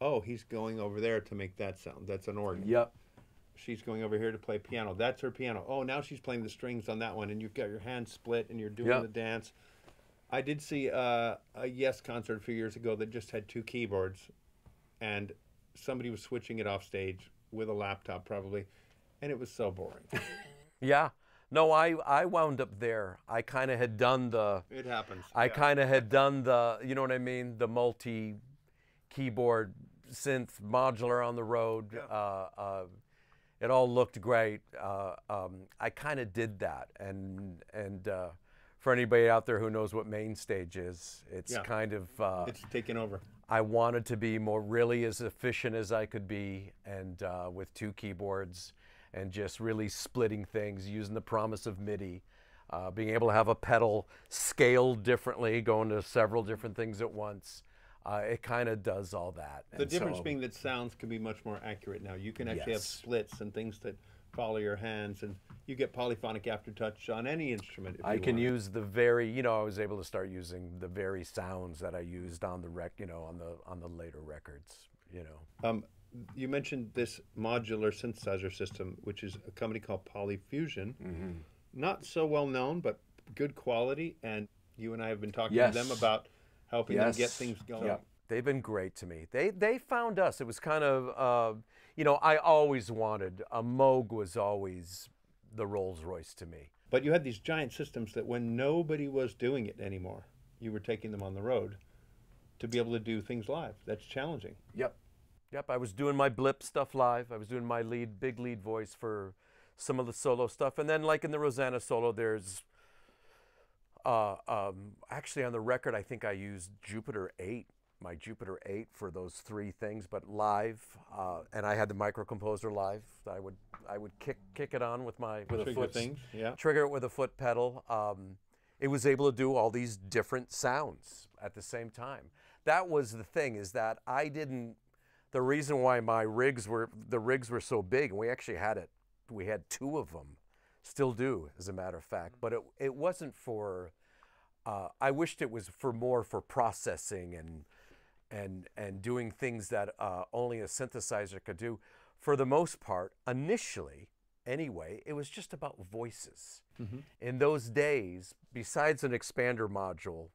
[SPEAKER 2] Oh, he's going over there to make that sound. That's an organ.
[SPEAKER 1] Yep.
[SPEAKER 2] She's going over here to play piano. That's her piano. Oh, now she's playing the strings on that one, and you've got your hands split, and you're doing
[SPEAKER 1] Yep.
[SPEAKER 2] the dance. I did see uh, a Yes concert a few years ago that just had two keyboards, and somebody was switching it off stage with a laptop, probably, and it was so boring.
[SPEAKER 1] Yeah. No, I, I wound up there. I kind of had done the.
[SPEAKER 2] it happens.
[SPEAKER 1] I kind of had done the, you know what I mean, the multi keyboard synth modular on the road. Uh, uh, it all looked great. Uh, um, I kind of did that, and and uh, for anybody out there who knows what MainStage is, it's
[SPEAKER 2] Yeah.
[SPEAKER 1] kind of. Uh,
[SPEAKER 2] It's taken over.
[SPEAKER 1] I wanted to be more really as efficient as I could be, and uh, with two keyboards, and just really splitting things using the promise of MIDI. Uh, being able to have a pedal scaled differently, going to several different things at once. Uh, it kind of does all that.
[SPEAKER 2] The
[SPEAKER 1] And
[SPEAKER 2] difference
[SPEAKER 1] so-
[SPEAKER 2] being that sounds can be much more accurate now. You can actually have splits and things that follow your hands, and you get polyphonic aftertouch on any instrument. If
[SPEAKER 1] I can
[SPEAKER 2] want.
[SPEAKER 1] use the very, you know, I was able to start using the very sounds that I used on the rec, you know, on the on the later records, you know.
[SPEAKER 2] Um, you mentioned this modular synthesizer system, which is a company called Polyfusion.
[SPEAKER 1] Mm-hmm.
[SPEAKER 2] Not so well known, but good quality. And you and I have been talking
[SPEAKER 1] Yes.
[SPEAKER 2] to them about helping them get things going.
[SPEAKER 1] Yeah. They've been great to me. They they found us. It was kind of, uh, you know, I always wanted a Moog was always the Rolls Royce to me.
[SPEAKER 2] But you had these giant systems that when nobody was doing it anymore, you were taking them on the road to be able to do things live. That's challenging.
[SPEAKER 1] Yep. Yep. I was doing my blip stuff live. I was doing my lead, big lead voice for some of the solo stuff, and then like in the Rosanna solo, there's. Uh, um, actually, on the record, I think I used Jupiter 8, my Jupiter 8 for those three things, but live, uh, and I had the micro composer live. I would I would kick kick it on with my with a foot
[SPEAKER 2] things, yeah.
[SPEAKER 1] trigger it with a foot pedal. Um, it was able to do all these different sounds at the same time. That was the thing is that I didn't. The reason why my rigs were the rigs were so big, and we actually had it. We had two of them, still do, as a matter of fact. But it it wasn't for. Uh, I wished it was for more for processing and and and doing things that uh, only a synthesizer could do. For the most part, initially, anyway, it was just about voices. In those days, besides an expander module,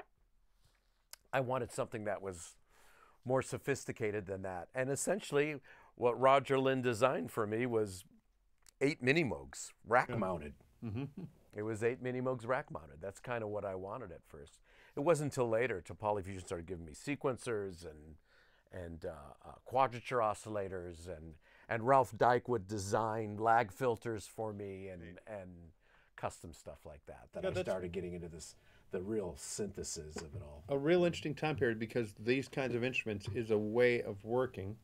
[SPEAKER 1] I wanted something that was more sophisticated than that. And essentially, what Roger Linn designed for me was eight mini Moogs rack mounted. It was eight mini Moogs rack mounted. That's kind of what I wanted at first. It wasn't until later till Polyfusion started giving me sequencers and and uh, uh, quadrature oscillators and and Ralph Dyck would design lag filters for me and and custom stuff like that. That
[SPEAKER 2] Yeah,
[SPEAKER 1] I started getting into this the real synthesis of it all.
[SPEAKER 2] a real interesting time period because these kinds of instruments is a way of working.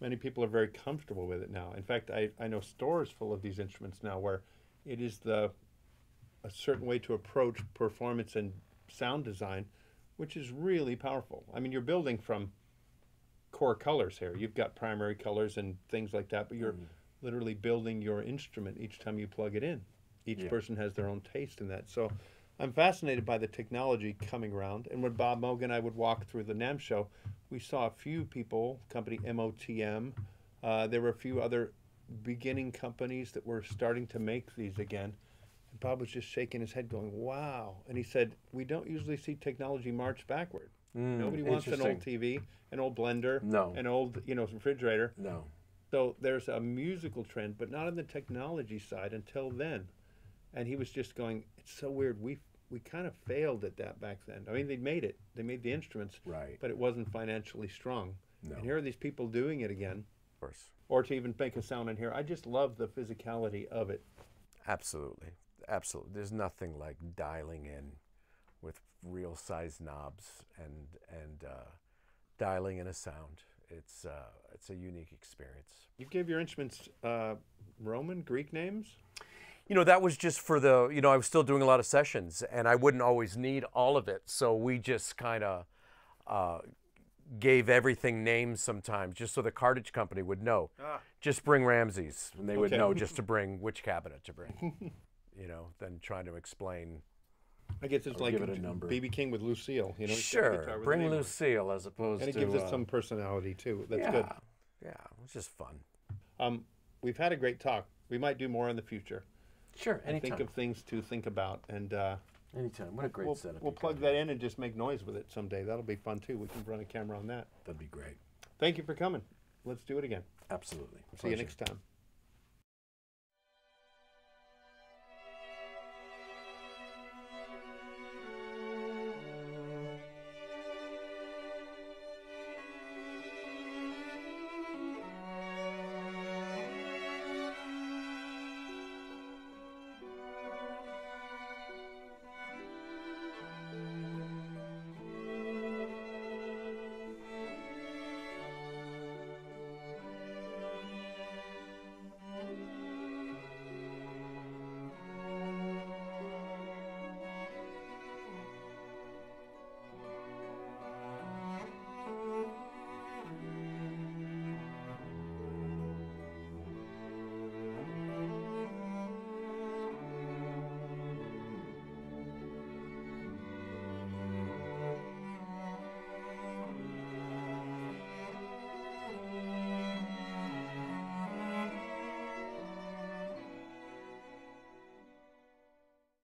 [SPEAKER 2] Many people are very comfortable with it now. In fact, I, I know stores full of these instruments now where it is the a certain way to approach performance and sound design, which is really powerful. I mean, you're building from core colors here. You've got primary colors and things like that, but you're
[SPEAKER 1] Mm-hmm.
[SPEAKER 2] literally building your instrument each time you plug it in. Each
[SPEAKER 1] Yeah.
[SPEAKER 2] person has their own taste in that. So I'm fascinated by the technology coming around. And when Bob Moog and I would walk through the NAMM show, we saw a few people, company MOTM. Uh, there were a few other beginning companies that were starting to make these again. And Bob was just shaking his head, going, "Wow!" And he said, "We don't usually see technology march backward. Nobody wants an old. TV, an old blender,
[SPEAKER 1] No.
[SPEAKER 2] an old you know refrigerator.
[SPEAKER 1] No.
[SPEAKER 2] So there's a musical trend, but not on the technology side until then. And he was just going, "It's so weird. We we kind of failed at that back then. I mean, they made it. They made the instruments,
[SPEAKER 1] Right.
[SPEAKER 2] but it wasn't financially strong.
[SPEAKER 1] No.
[SPEAKER 2] And here are these people doing it again,
[SPEAKER 1] Of course.
[SPEAKER 2] or to even make a sound in here. I just love the physicality of it.
[SPEAKER 1] Absolutely. Absolutely. There's nothing like dialing in with real size knobs and and uh, dialing in a sound. It's uh, it's a unique experience.
[SPEAKER 2] You gave your instruments uh, Roman, Greek names.
[SPEAKER 1] You know, that was just for the, you know, I was still doing a lot of sessions and I wouldn't always need all of it. So we just kind of uh, gave everything names sometimes just so the cartridge company would know. Just bring Ramses and they would
[SPEAKER 2] Okay.
[SPEAKER 1] know just to bring which cabinet to bring. you know, than trying to explain.
[SPEAKER 2] I guess it's like
[SPEAKER 1] it a number.
[SPEAKER 2] BB King with Lucille. You know, he's got a guitar
[SPEAKER 1] Sure, bring
[SPEAKER 2] it.
[SPEAKER 1] Lucille as opposed to
[SPEAKER 2] and it gives
[SPEAKER 1] uh,
[SPEAKER 2] us some personality too. That's
[SPEAKER 1] yeah,
[SPEAKER 2] good.
[SPEAKER 1] yeah, it was just fun.
[SPEAKER 2] Um, we've had a great talk. We might do more in the future.
[SPEAKER 1] Sure,
[SPEAKER 2] and think of things to think about, and uh,
[SPEAKER 1] anytime. What a great
[SPEAKER 2] we'll,
[SPEAKER 1] setup.
[SPEAKER 2] we'll plug that in and just make noise with it someday. That'll be fun too. We can run a camera on that.
[SPEAKER 1] That'd be great.
[SPEAKER 2] Thank you for coming. Let's do it again.
[SPEAKER 1] Absolutely.
[SPEAKER 2] See you next time.